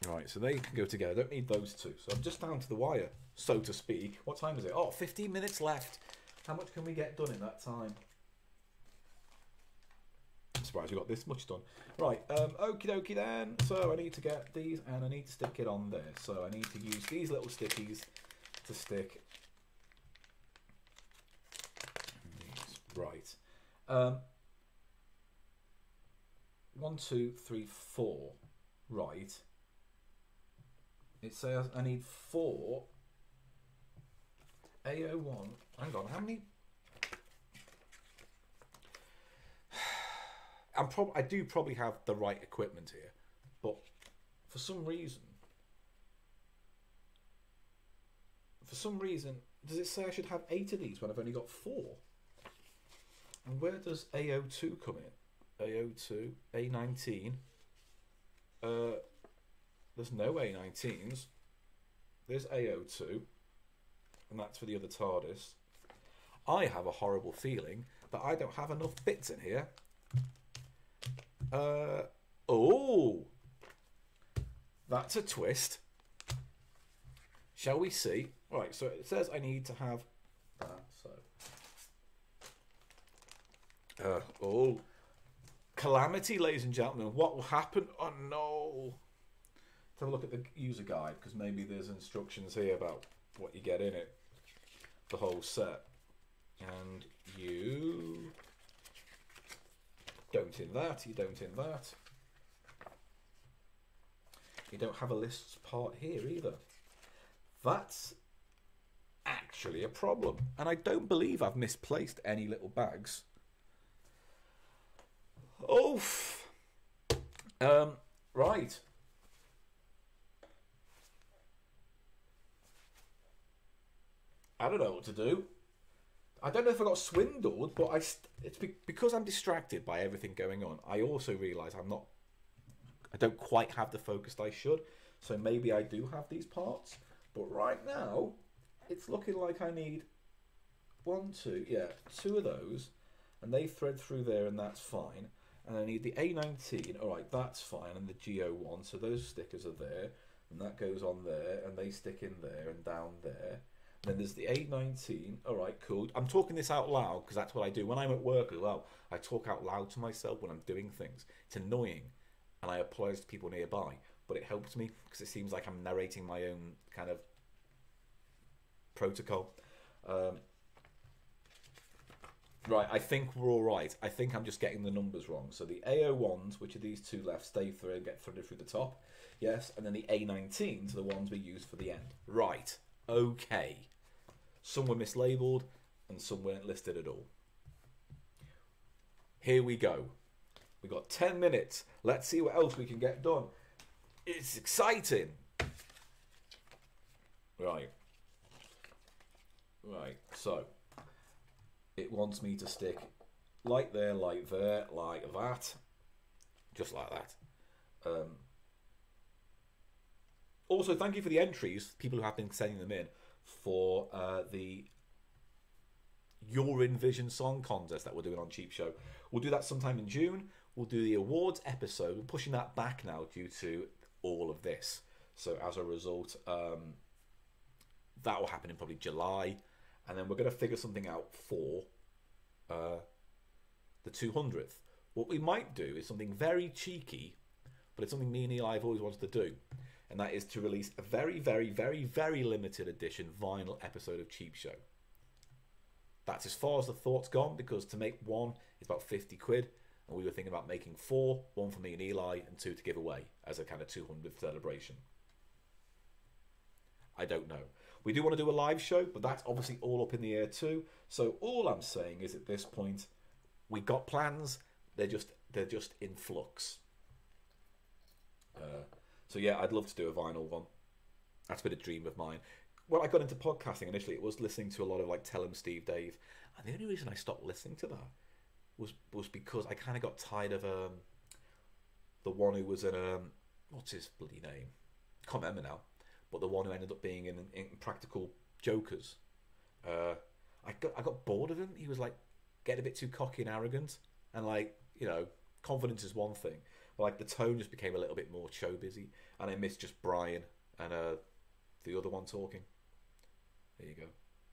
Right, so they can go together. I don't need those two. So I'm just down to the wire, so to speak. What time is it? Oh, 15 minutes left. How much can we get done in that time? I'm surprised we got this much done. Right, um, okie dokie then. So I need to get these and I need to stick it on there. So I need to use these little stickies to stick these. Right. Um, one, two, three, four. Right. It says I need four AO1. Hang on, how many? I'm prob- I do probably have the right equipment here, but for some reason, for some reason, does it say I should have eight of these when I've only got four? And where does AO2 come in? AO2, A19. Uh, there's no A19s. There's AO2, and that's for the other TARDIS. I have a horrible feeling that I don't have enough bits in here. Uh, oh, that's a twist. Shall we see? Right, so it says I need to have that. So, uh, oh, calamity, ladies and gentlemen. What will happen? Oh no! Let's have a look at the user guide because maybe there's instructions here about what you get in it, the whole set, and you don't in that. You don't in that. You don't have a lists part here either. That's actually a problem. And I don't believe I've misplaced any little bags. Oof. Um, right. I don't know what to do. I don't know if I got swindled, but I it's be- because I'm distracted by everything going on. I also realise I'm not. I don't quite have the focus I should. So maybe I do have these parts, but right now, it's looking like I need one, two, yeah, two of those, and they thread through there, and that's fine. And I need the A19. All right, that's fine, and the GO1. So those stickers are there, and that goes on there, and they stick in there and down there. Then there's the 819. All right, cool. I'm talking this out loud because that's what I do when I'm at work as well. I talk out loud to myself when I'm doing things. It's annoying, and I apologize to people nearby, but it helps me because it seems like I'm narrating my own kind of protocol. Um, right, I think we're all right. I think I'm just getting the numbers wrong. So the AO1s, which are these two left, stay through and get threaded through the top. Yes, and then the A19s are the ones we use for the end. Right. Okay. Some were mislabeled and some weren't listed at all. Here we go. We got 10 minutes. Let's see what else we can get done. It's exciting. Right. Right. So, it wants me to stick like there, like there, like that. Just like that. Um, also, thank you for the entries, people who have been sending them in for uh, the Your Envision song contest that we're doing on Cheap Show. We'll do that sometime in June. We'll do the awards episode. We're pushing that back now due to all of this. So as a result, um, that will happen in probably July, and then we're going to figure something out for uh, the 200th. What we might do is something very cheeky, but it's something me and Eli have always wanted to do. and that is to release a very, very, very, very limited edition vinyl episode of Cheap Show. That's as far as the thought's gone because to make one is about 50 quid, and we were thinking about making four one for me and Eli, and two to give away as a kind of 200th celebration. I don't know. We do want to do a live show, but that's obviously all up in the air too. So all I'm saying is at this point, we got plans. They're just they're just in flux. Uh, so yeah, I'd love to do a vinyl one. That's been a dream of mine. When I got into podcasting initially, it was listening to a lot of like Tell 'em Steve Dave, and the only reason I stopped listening to that was was because I kind of got tired of um, the one who was in um, what's his bloody name? Can't remember now, but the one who ended up being in, in Practical Jokers. Uh, I got I got bored of him. He was like get a bit too cocky and arrogant, and like you know, confidence is one thing, but like the tone just became a little bit more show busy, and I missed just Brian and uh, the other one talking. There you go.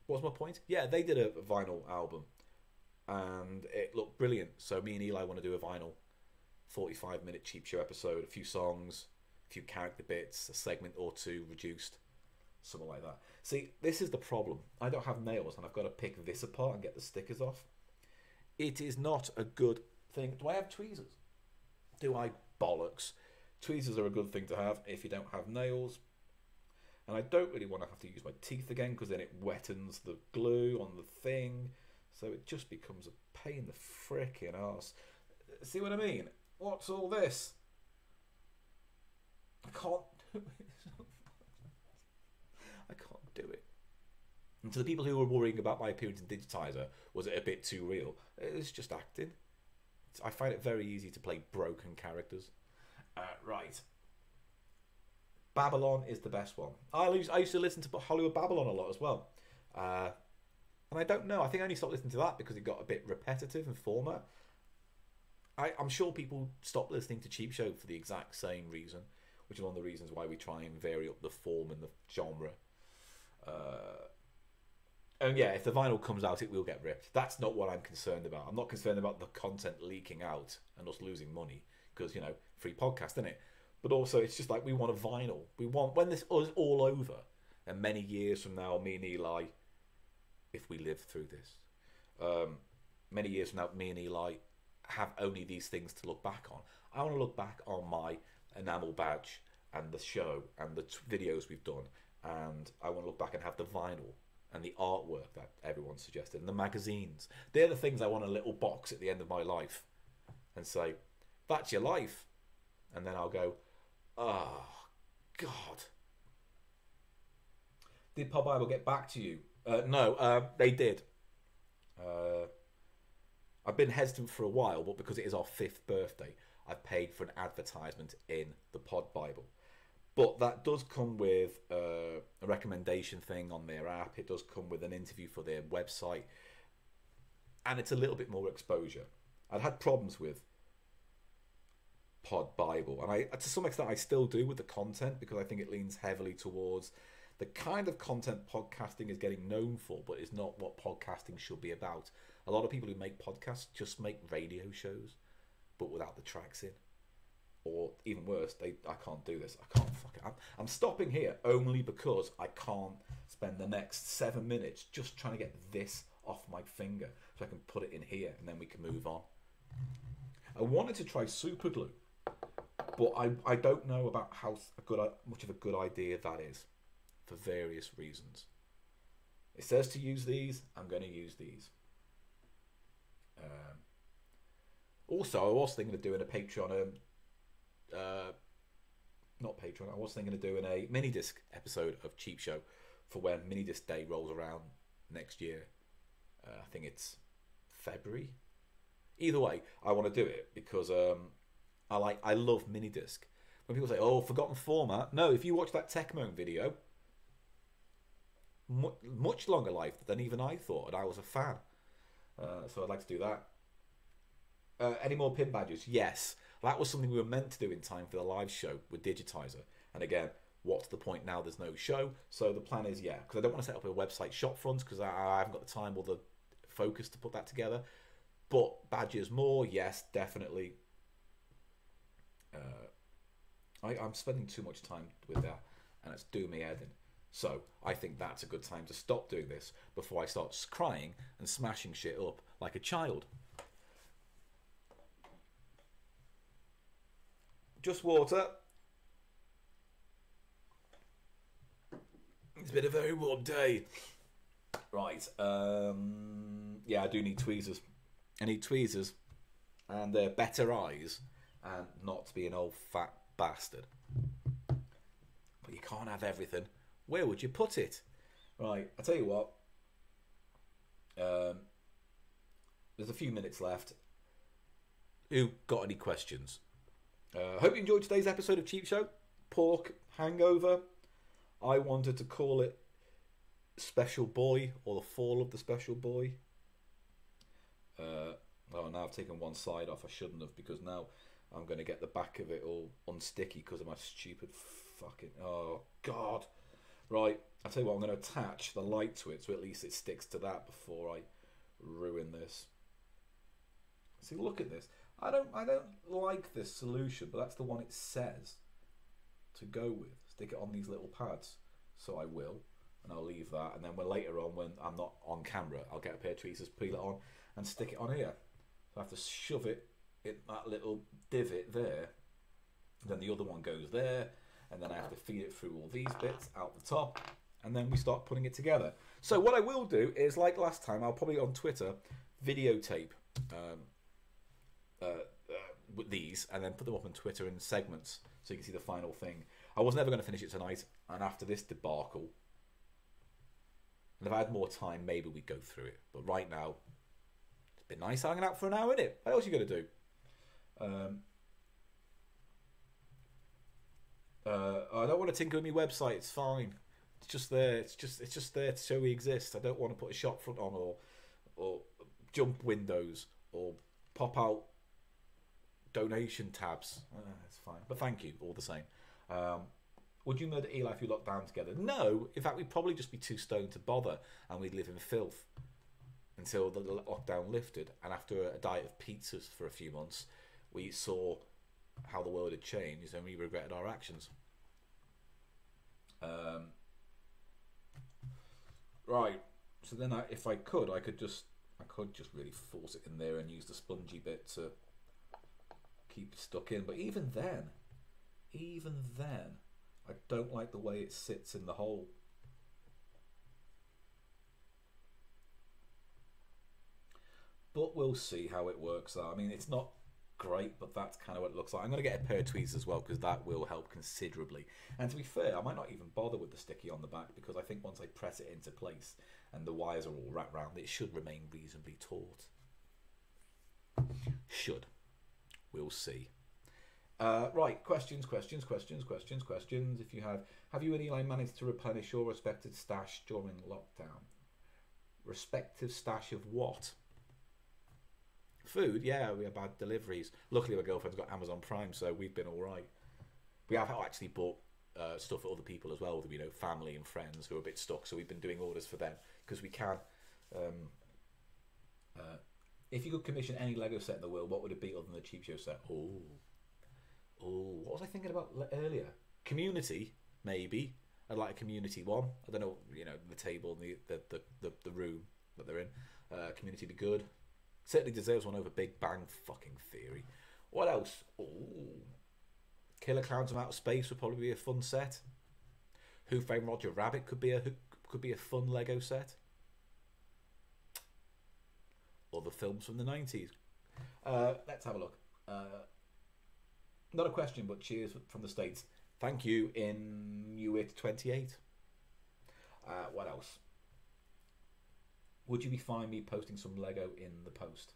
What's my point? Yeah, they did a vinyl album, and it looked brilliant. So me and Eli want to do a vinyl, forty-five minute cheap show episode, a few songs, a few character bits, a segment or two reduced, something like that. See, this is the problem. I don't have nails, and I've got to pick this apart and get the stickers off. It is not a good thing. Do I have tweezers? Do I bollocks? Tweezers are a good thing to have if you don't have nails. And I don't really want to have to use my teeth again because then it wettens the glue on the thing. So it just becomes a pain in the frickin' ass. See what I mean? What's all this? I can't do it. I can't do it. And to the people who were worrying about my appearance in Digitizer, was it a bit too real? It's just acting. It's, I find it very easy to play broken characters. Uh, right. Babylon is the best one. I used, I used to listen to Hollywood Babylon a lot as well. Uh, and I don't know. I think I only stopped listening to that because it got a bit repetitive and format. I, I'm sure people stop listening to Cheap Show for the exact same reason, which is one of the reasons why we try and vary up the form and the genre. Uh, and yeah, if the vinyl comes out, it will get ripped. That's not what I'm concerned about. I'm not concerned about the content leaking out and us losing money because you know free podcast, isn't it? But also, it's just like we want a vinyl. We want when this is all over, and many years from now, me and Eli, if we live through this, um, many years from now, me and Eli have only these things to look back on. I want to look back on my enamel badge and the show and the videos we've done, and I want to look back and have the vinyl and the artwork that everyone suggested and the magazines. They're the things I want a little box at the end of my life and say, that's your life. And then I'll go, oh, God. Did Pod Bible get back to you? Uh, no, uh, they did. Uh, I've been hesitant for a while, but because it is our fifth birthday, I've paid for an advertisement in the Pod Bible. But that does come with uh, a recommendation thing on their app. It does come with an interview for their website, and it's a little bit more exposure. I've had problems with Pod Bible, and I to some extent I still do with the content because I think it leans heavily towards the kind of content podcasting is getting known for, but is not what podcasting should be about. A lot of people who make podcasts just make radio shows, but without the tracks in or even worse, they I can't do this. I can't fuck it. I'm, I'm stopping here only because I can't spend the next seven minutes just trying to get this off my finger so I can put it in here and then we can move on. I wanted to try super glue, but I, I don't know about how good much of a good idea that is for various reasons. It says to use these. I'm going to use these. Um, also, I was thinking of doing a Patreon um, uh, not Patreon. I was thinking of doing a mini disc episode of Cheap Show for when mini disc day rolls around next year. Uh, I think it's February. Either way, I want to do it because um, I like I love mini disc. When people say, "Oh, forgotten format," no. If you watch that Techmoan video, mu- much longer life than even I thought, and I was a fan. Uh, so I'd like to do that. Uh, any more pin badges? Yes. That was something we were meant to do in time for the live show with Digitizer. And again, what's the point now? There's no show. So the plan is, yeah, because I don't want to set up a website shop front because I, I haven't got the time or the focus to put that together. But badges more, yes, definitely. Uh, I, I'm spending too much time with that, and it's doing me. So I think that's a good time to stop doing this before I start crying and smashing shit up like a child. Just water. It's been a very warm day. Right. Um, yeah, I do need tweezers. I need tweezers and uh, better eyes and not to be an old fat bastard. But you can't have everything. Where would you put it? Right, I tell you what. Um, there's a few minutes left. Who got any questions? Uh, hope you enjoyed today's episode of Cheap Show. Pork Hangover. I wanted to call it Special Boy or the Fall of the Special Boy. Uh, oh, now I've taken one side off. I shouldn't have because now I'm going to get the back of it all unsticky because of my stupid fucking. Oh, God. Right, I'll tell you what, I'm going to attach the light to it so at least it sticks to that before I ruin this. See, look at this. I don't, I don't like this solution, but that's the one it says to go with. Stick it on these little pads. So I will, and I'll leave that. And then when later on, when I'm not on camera, I'll get a pair of tweezers, peel it on, and stick it on here. So I have to shove it in that little divot there. Then the other one goes there, and then I have to feed it through all these bits out the top, and then we start putting it together. So what I will do is, like last time, I'll probably on Twitter videotape um, uh, uh, with these, and then put them up on Twitter in segments so you can see the final thing. I was never going to finish it tonight, and after this debacle, and if I had more time, maybe we'd go through it. But right now, it's been nice hanging out for an hour, isn't it? What else are you going to do? Um, uh, I don't want to tinker with my website. It's fine. It's just there. It's just it's just there to show we exist. I don't want to put a shop front on or or jump windows or pop out donation tabs. Uh, it's fine. But thank you all the same. Um, would you murder Eli if you locked down together? No. In fact, we'd probably just be too stoned to bother, and we'd live in filth until the lockdown lifted. And after a diet of pizzas for a few months, we saw how the world had changed, and we regretted our actions. Um, right. So then, I, if I could, I could just, I could just really force it in there and use the spongy bit to keep stuck in. But even then, even then, I don't like the way it sits in the hole. But we'll see how it works out. I mean, it's not great, but that's kind of what it looks like. I'm going to get a pair of tweezers as well because that will help considerably. And to be fair, I might not even bother with the sticky on the back because I think once I press it into place and the wires are all wrapped around, it should remain reasonably taut. Should. We'll see. Uh, right, questions, questions, questions, questions, questions. If you have, have you and Eli managed to replenish your respective stash during lockdown? Respective stash of what? Food, yeah, we have had deliveries. Luckily, my girlfriend's got Amazon Prime, so we've been all right. We have actually bought uh, stuff for other people as well, you know, family and friends who are a bit stuck. So we've been doing orders for them because we can. Um, uh, if you could commission any Lego set in the world, what would it be other than the cheap show set? Oh, oh, what was I thinking about earlier? Community, maybe. I'd like a community one. I don't know, you know, the table the the, the, the, the room that they're in. Uh, community be good. Certainly deserves one over Big Bang fucking Theory. What else? Oh, Killer Clowns from Outer Space would probably be a fun set. Who Framed Roger Rabbit could be a could be a fun Lego set. Other films from the nineties. Uh, let's have a look. Uh, not a question, but cheers from the states. Thank you in UIT twenty eight. Uh, what else? Would you be fine me posting some Lego in the post?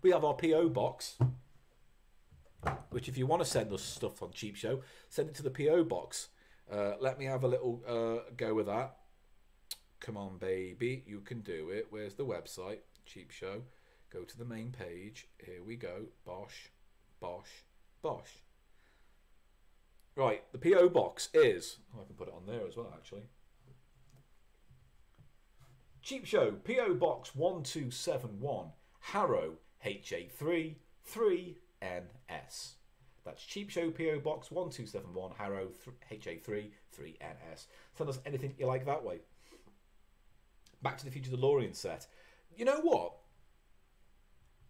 We have our PO box, which if you want to send us stuff on Cheap Show, send it to the PO box. Uh, let me have a little uh, go with that. Come on, baby, you can do it. Where's the website? Cheap Show. Go to the main page. Here we go. Bosh, bosh, bosh. Right, the PO box is. Oh, I can put it on there as well, actually. Cheap Show, PO Box 1271, Harrow, HA3 3NS. That's Cheap Show PO Box 1271 Harrow HA3 3NS. Send us anything you like that way. Back to the Future DeLorean set. You know what?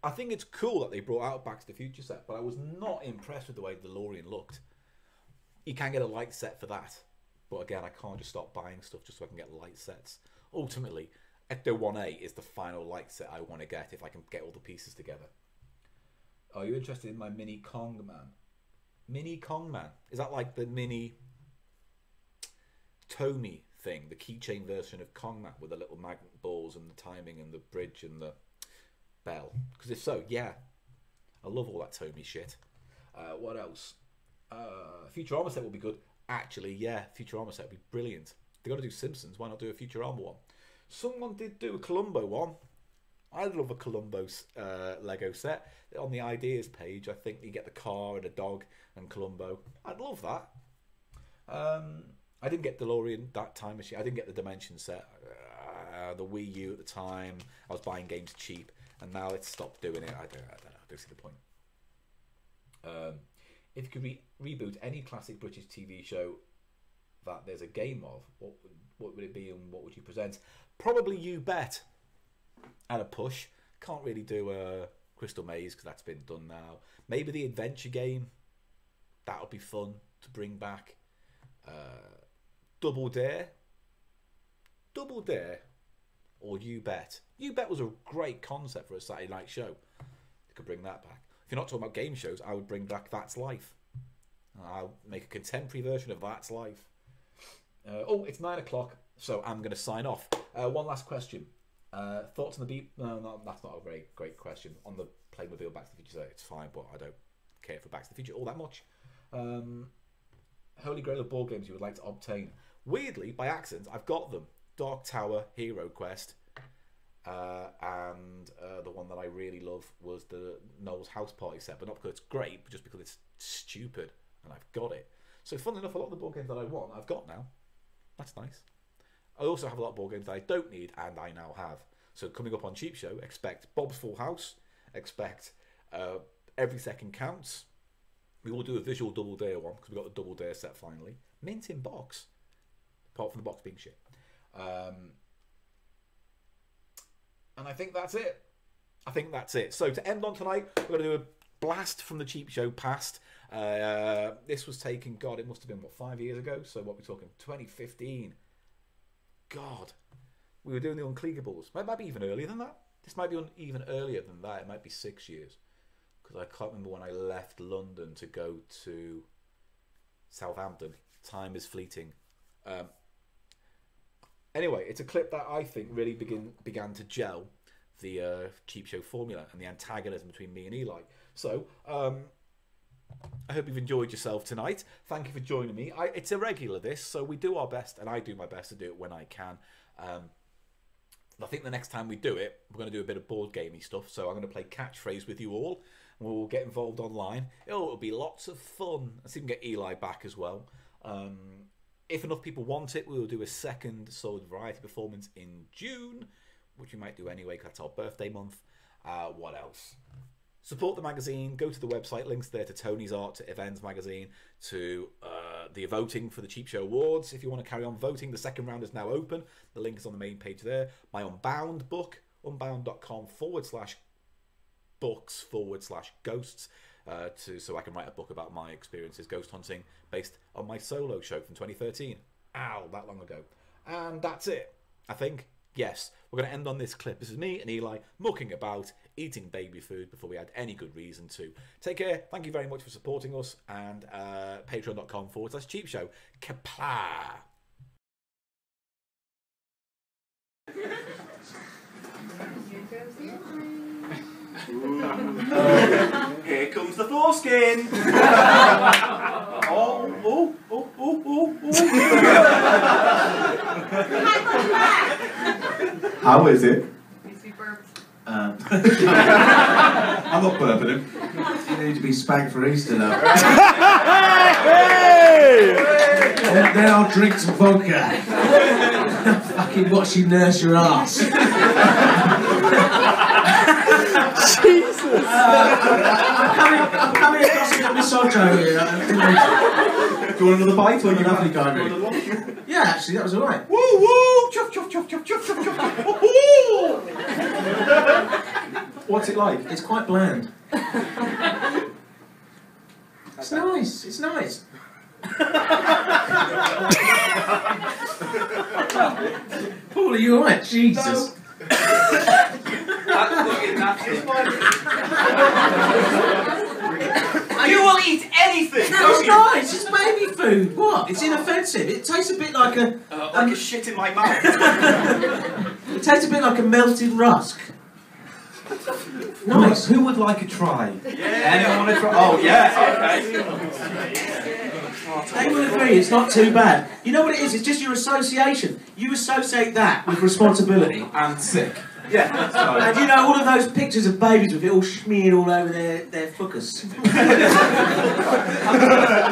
I think it's cool that they brought out Back to the Future set, but I was not impressed with the way the DeLorean looked. You can get a light set for that, but again, I can't just stop buying stuff just so I can get light sets. Ultimately, Ecto 1A is the final light set I want to get if I can get all the pieces together. Are you interested in my mini Kong Man? Mini Kong Man? Is that like the mini Tomy thing, the keychain version of Kong Man with the little magnet balls and the timing and the bridge and the bell? Because if so, yeah. I love all that Tomy shit. Uh, what else? Uh, Futurama set will be good. Actually, yeah, Futurama set would be brilliant. They got to do Simpsons. Why not do a Futurama one? Someone did do a Columbo one. I'd love a Columbo uh, Lego set on the ideas page. I think you get the car and a dog and Columbo. I'd love that. Um, I didn't get DeLorean that time machine. I didn't get the Dimension set. Uh, the Wii U at the time, I was buying games cheap, and now it's stopped doing it. I don't, I don't know. I don't see the point. Um, if you could re- reboot any classic British TV show that there's a game of, what would, what would it be and what would you present? Probably You Bet at a push. Can't really do a Crystal Maze because that's been done now. Maybe the adventure game. That would be fun to bring back. Uh, Double Dare. Double Dare or You Bet. You Bet was a great concept for a Saturday night show. You could bring that back. If you're not talking about game shows, I would bring back That's Life. I'll make a contemporary version of That's Life. Uh, oh, it's nine o'clock, so I'm going to sign off. Uh, one last question. Uh, thoughts on the beat? No, no, that's not a very great question. On the Playmobil Back to the Future, it's fine, but I don't care for Back to the Future all that much. Um, Holy Grail of board games you would like to obtain. Weirdly, by accident, I've got them. Dark Tower, Hero Quest, uh, and uh, the one that I really love was the Noel's House Party set, but not because it's great, but just because it's stupid, and I've got it. So, funnily enough, a lot of the board games that I want, I've got now. That's nice. I also have a lot of board games that I don't need, and I now have. So, coming up on Cheap Show, expect Bob's Full House, expect uh, Every Second Counts. We will do a visual Double Dare one because we've got the Double Dare set finally. Mint in box, apart from the box being shit. Um, and I think that's it. I think that's it. So to end on tonight, we're going to do a blast from the cheap show past. Uh, this was taken, God, it must have been what five years ago. So what we're talking, 2015. God, we were doing the unclickables. Might, might be even earlier than that. This might be even earlier than that. It might be six years because I can't remember when I left London to go to Southampton. Time is fleeting. Um, anyway, it's a clip that I think really begin began to gel the uh, cheap show formula and the antagonism between me and Eli. So, um, I hope you've enjoyed yourself tonight. Thank you for joining me. I, it's irregular this, so we do our best, and I do my best to do it when I can. Um, I think the next time we do it, we're going to do a bit of board gamey stuff. So I'm going to play catchphrase with you all. We'll get involved online. It'll, it'll be lots of fun. I see if we can get Eli back as well. Um, if enough people want it, we will do a second Sword Variety performance in June, which we might do anyway because that's our birthday month. Uh, what else? Support the magazine. Go to the website. Links there to Tony's art, to Evans magazine, to uh, the voting for the Cheap Show Awards. If you want to carry on voting, the second round is now open. The link is on the main page there. My Unbound book, unbound.com forward slash books forward slash ghosts. Uh, to so I can write a book about my experiences ghost hunting based on my solo show from 2013. Ow, that long ago. And that's it. I think. Yes, we're going to end on this clip. This is me and Eli mucking about, eating baby food before we had any good reason to. Take care. Thank you very much for supporting us. And uh, patreon.com forward slash cheap show. Kapla! comes the foreskin. oh, oh, oh, oh, oh, oh. How is it? Um, I'm not burping him. You need to be spanked for Easter now. then, then I'll drink some vodka. Fucking watch you nurse your ass. Jesus. I'm coming, I'm coming across a misogynist here. I didn't mean to. Do you want another bite? Or a lovely guy, you really. want? Yeah, actually, that was all right. Woo woo! Chuff chuff chuff chuff chuff chuff chuff. What's it like? It's quite bland. It's nice. It's nice. Paul, are you alright? Jesus. You will eat anything. No, it's nice. It's baby food. What? It's inoffensive. It tastes a bit like a. Uh, like a shit in my mouth. It tastes a bit like a melted rusk. Nice. Who would like a try? Anyone want to try? Oh yeah. Okay. They will agree it's not too bad. You know what it is? It's just your association. You associate that with responsibility. And sick. Yeah. That's. And you know all of those pictures of babies with it all smeared all over their, their fuckers.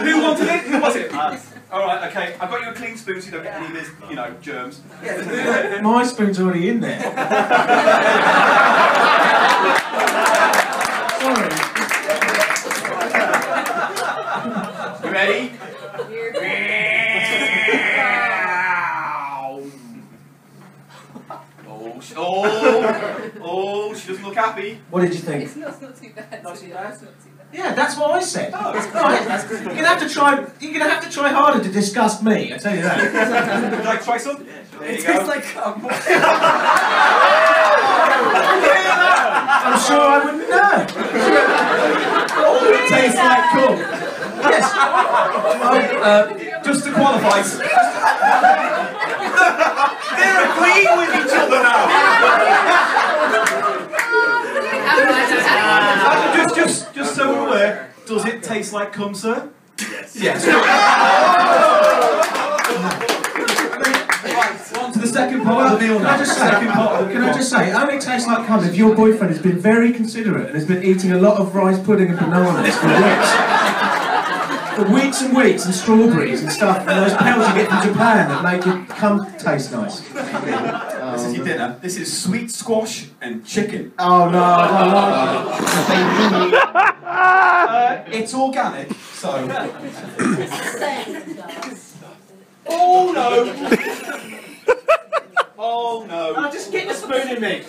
Who wanted it? Who was it? Uh, all right. Okay. I've got you a clean spoon so you don't get any of this, you know, germs. Yeah. My spoon's already in there. Sorry. Oh, she, oh, she doesn't look happy. What did you think? It's not, it's not too bad. Not to too be bad? honest, It's not too bad. Yeah, that's what I said. Oh, it's Right. You're gonna have to try. You're gonna have to try harder to disgust me. I tell you that. Would you like to try some? There you go. like um, I'm sure I wouldn't know. oh, It tastes like cum. Yes. Uh, just to qualify. They're with each other now. Uh, just, just, just so we're aware, does it taste like cum, sir? Yes. Yes. right, on to the second part of the meal Can now. I just say? second part of the Can I just say? It only tastes like cum if your boyfriend has been very considerate and has been eating a lot of rice pudding and bananas for weeks. For weeks and weeks, and strawberries and stuff, and those pills you get from Japan that make your cum taste nice. This is your dinner. This is sweet squash and chicken. Oh no, I don't like it. Uh, it's organic, so. oh no! oh no! Oh, just get the spoon in me.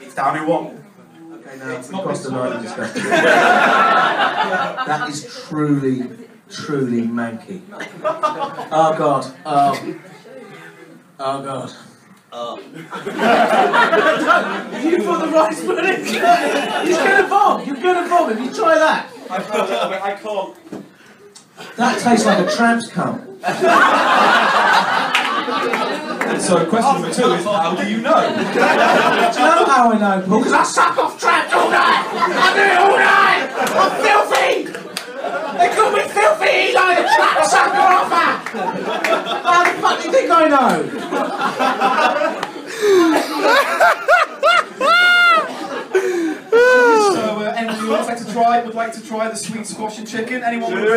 It's down in one. Okay, now It's we crossed the line one. of disgusting. that is truly, truly manky. Oh god. Oh. Oh god. Oh. you put the rice pudding. He's gonna bomb. You're gonna bomb if you try that. I've got a little bit. I can't. That tastes like a tramp's cum. So question number two is how do you know? Do you know how I know, Paul? Because I suck off tramps all night! I do it all night! I'm filthy! They call me Filthy Eli, the trap sucker offer! How the fuck do you think I know? So uh, anyone would like to try would like to try the sweet squash and chicken? Anyone? would I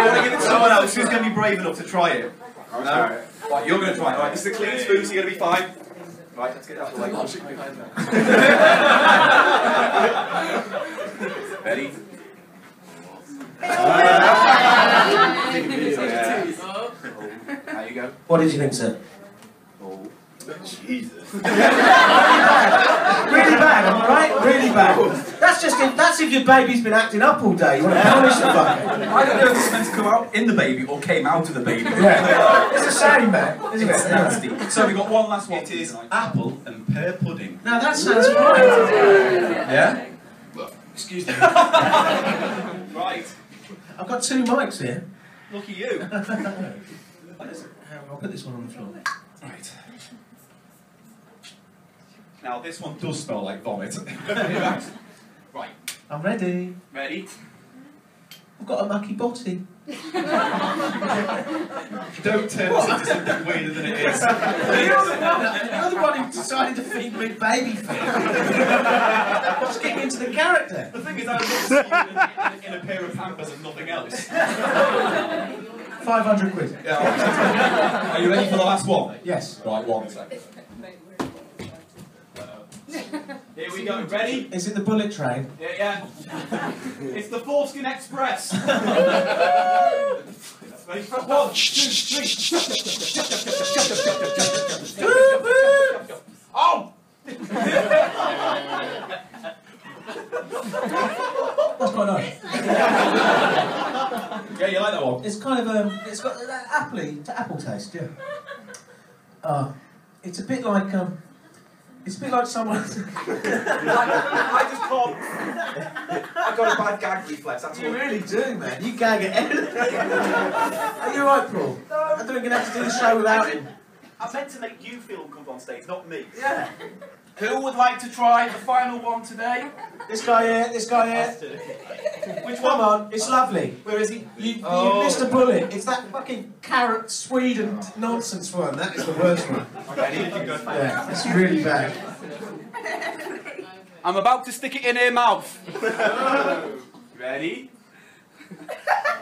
want to give it to someone else who's going to be brave enough to try it. No. Right, you're going to try it. Right, this is a clean spoon, so you're going to be fine. Right, let's get it out of the way. Ready? There you go. What did you think, sir? Oh, Jesus. Really bad, am I right? Really bad. That's just if, that's if your baby's been acting up all day. You want to punish the fucker. I don't know if this is meant to come out in the baby or came out of the baby. Yeah. It's a shame, man. Isn't It's it? nasty. So we've got one last one. It is apple and pear pudding. Now that sounds right. Yeah? Excuse me. right. I've got two mics here. Look at you. Hang on, I'll put this one on the floor. Right. Now this one does smell like vomit. Right. I'm ready. Ready? I've got a mucky body. Don't turn this into something weirder than it is. You're the one, you're the one who decided to feed me baby food. Just getting into the character. The thing is, I was in a pair of Pampers and nothing else. 500 quid. Yeah. Are you ready for the last one? Yes. Right, one second. Here we go. Ready? Is it the bullet train? Yeah, yeah. It's the Foreskin Express. Ready one, two, three. Oh! That's quite nice. Yeah, you like that one? It's kind of um, it's got that apple to apple taste, yeah. Uh, it's a bit like um, it's a bit like someone. I just can't. I've got a bad gag reflex. That's you all. really do, man. You gag at everything. Are you right, Paul? No. I think we're gonna have to do the show without him. I meant to make you feel uncomfortable on stage, not me. Yeah. Who would like to try the final one today? This guy here, this guy here. Which one? Come one? on, it's lovely. Where is he? You, you Oh. missed a bullet. It's that fucking carrot Sweden nonsense one. That is the worst one. Okay, you. Yeah, it's really bad. I'm about to stick it in her mouth. Ready?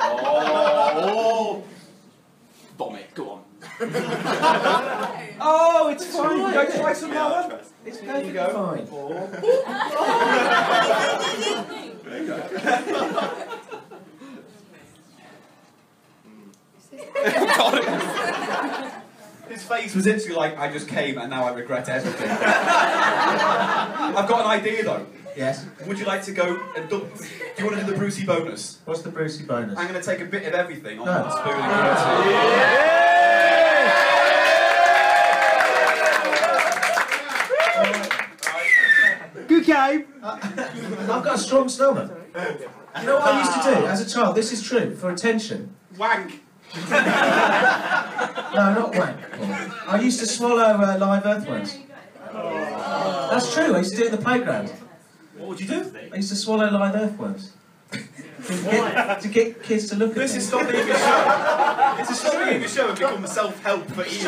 Oh. Bomb it, go on. oh, it's fine. Go try some more. It's perfectly go. fine. Or... there you go. His face was literally like, I just came and now I regret everything. I've got an idea though. Yes. Would you like to go and do, do you want to do the Brucey bonus? What's the Brucey bonus? I'm going to take a bit of everything on No. one spoon and give it to you. Good I've got a strong stomach. You know what I used to do as a child? This is true. For attention. Wank. No, not wank. I used to swallow uh, live earthworms. That's true. I used to do it in the playground. What would you do? I used to swallow live earthworms. to, get, to get kids to look at This me. is stop being a show. This is stop being a show and become a self-help for Ian.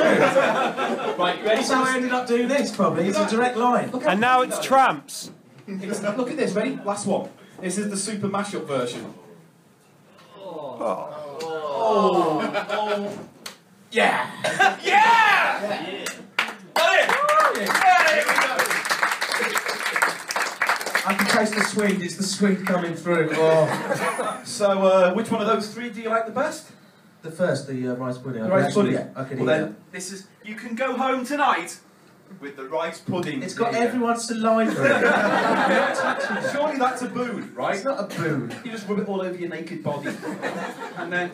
right, ready? That's how I ended up doing this, probably. It's a direct line. And now it's tramps. It's- Look at this, ready? Last one. This is the super mashup version. Oh. Oh. Yeah. yeah. Got it. Yeah, here we go. I can taste the Swede. It's the Swede coming through. Oh. So, uh, which one of those three do you like the best? The first, the uh, rice pudding. The rice pudding. Yeah, I could well, eat then, this is. You can go home tonight with the rice pudding. It's got There you everyone's saliva in it. Surely that's a boon, right? It's not a boon. You just rub it all over your naked body, and then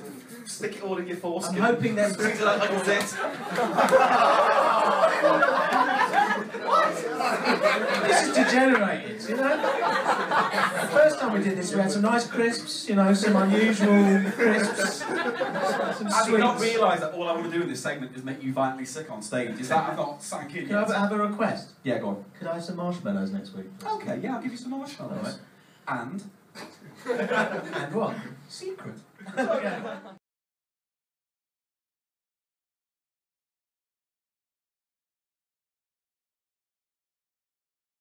stick it all in your foreskin. I'm hoping there's. Squeeze it out like a zit. This is degenerated, you know? The first time we did this, we had some nice crisps, you know, some unusual crisps, some I did not realise that all I want to do in this segment is make you violently sick on stage. Is that not sank in Can I yet? have, have a request? Yeah, go on. Could I have some marshmallows next week? Okay, yeah, I'll give you some marshmallows. And And what? Secret. Okay.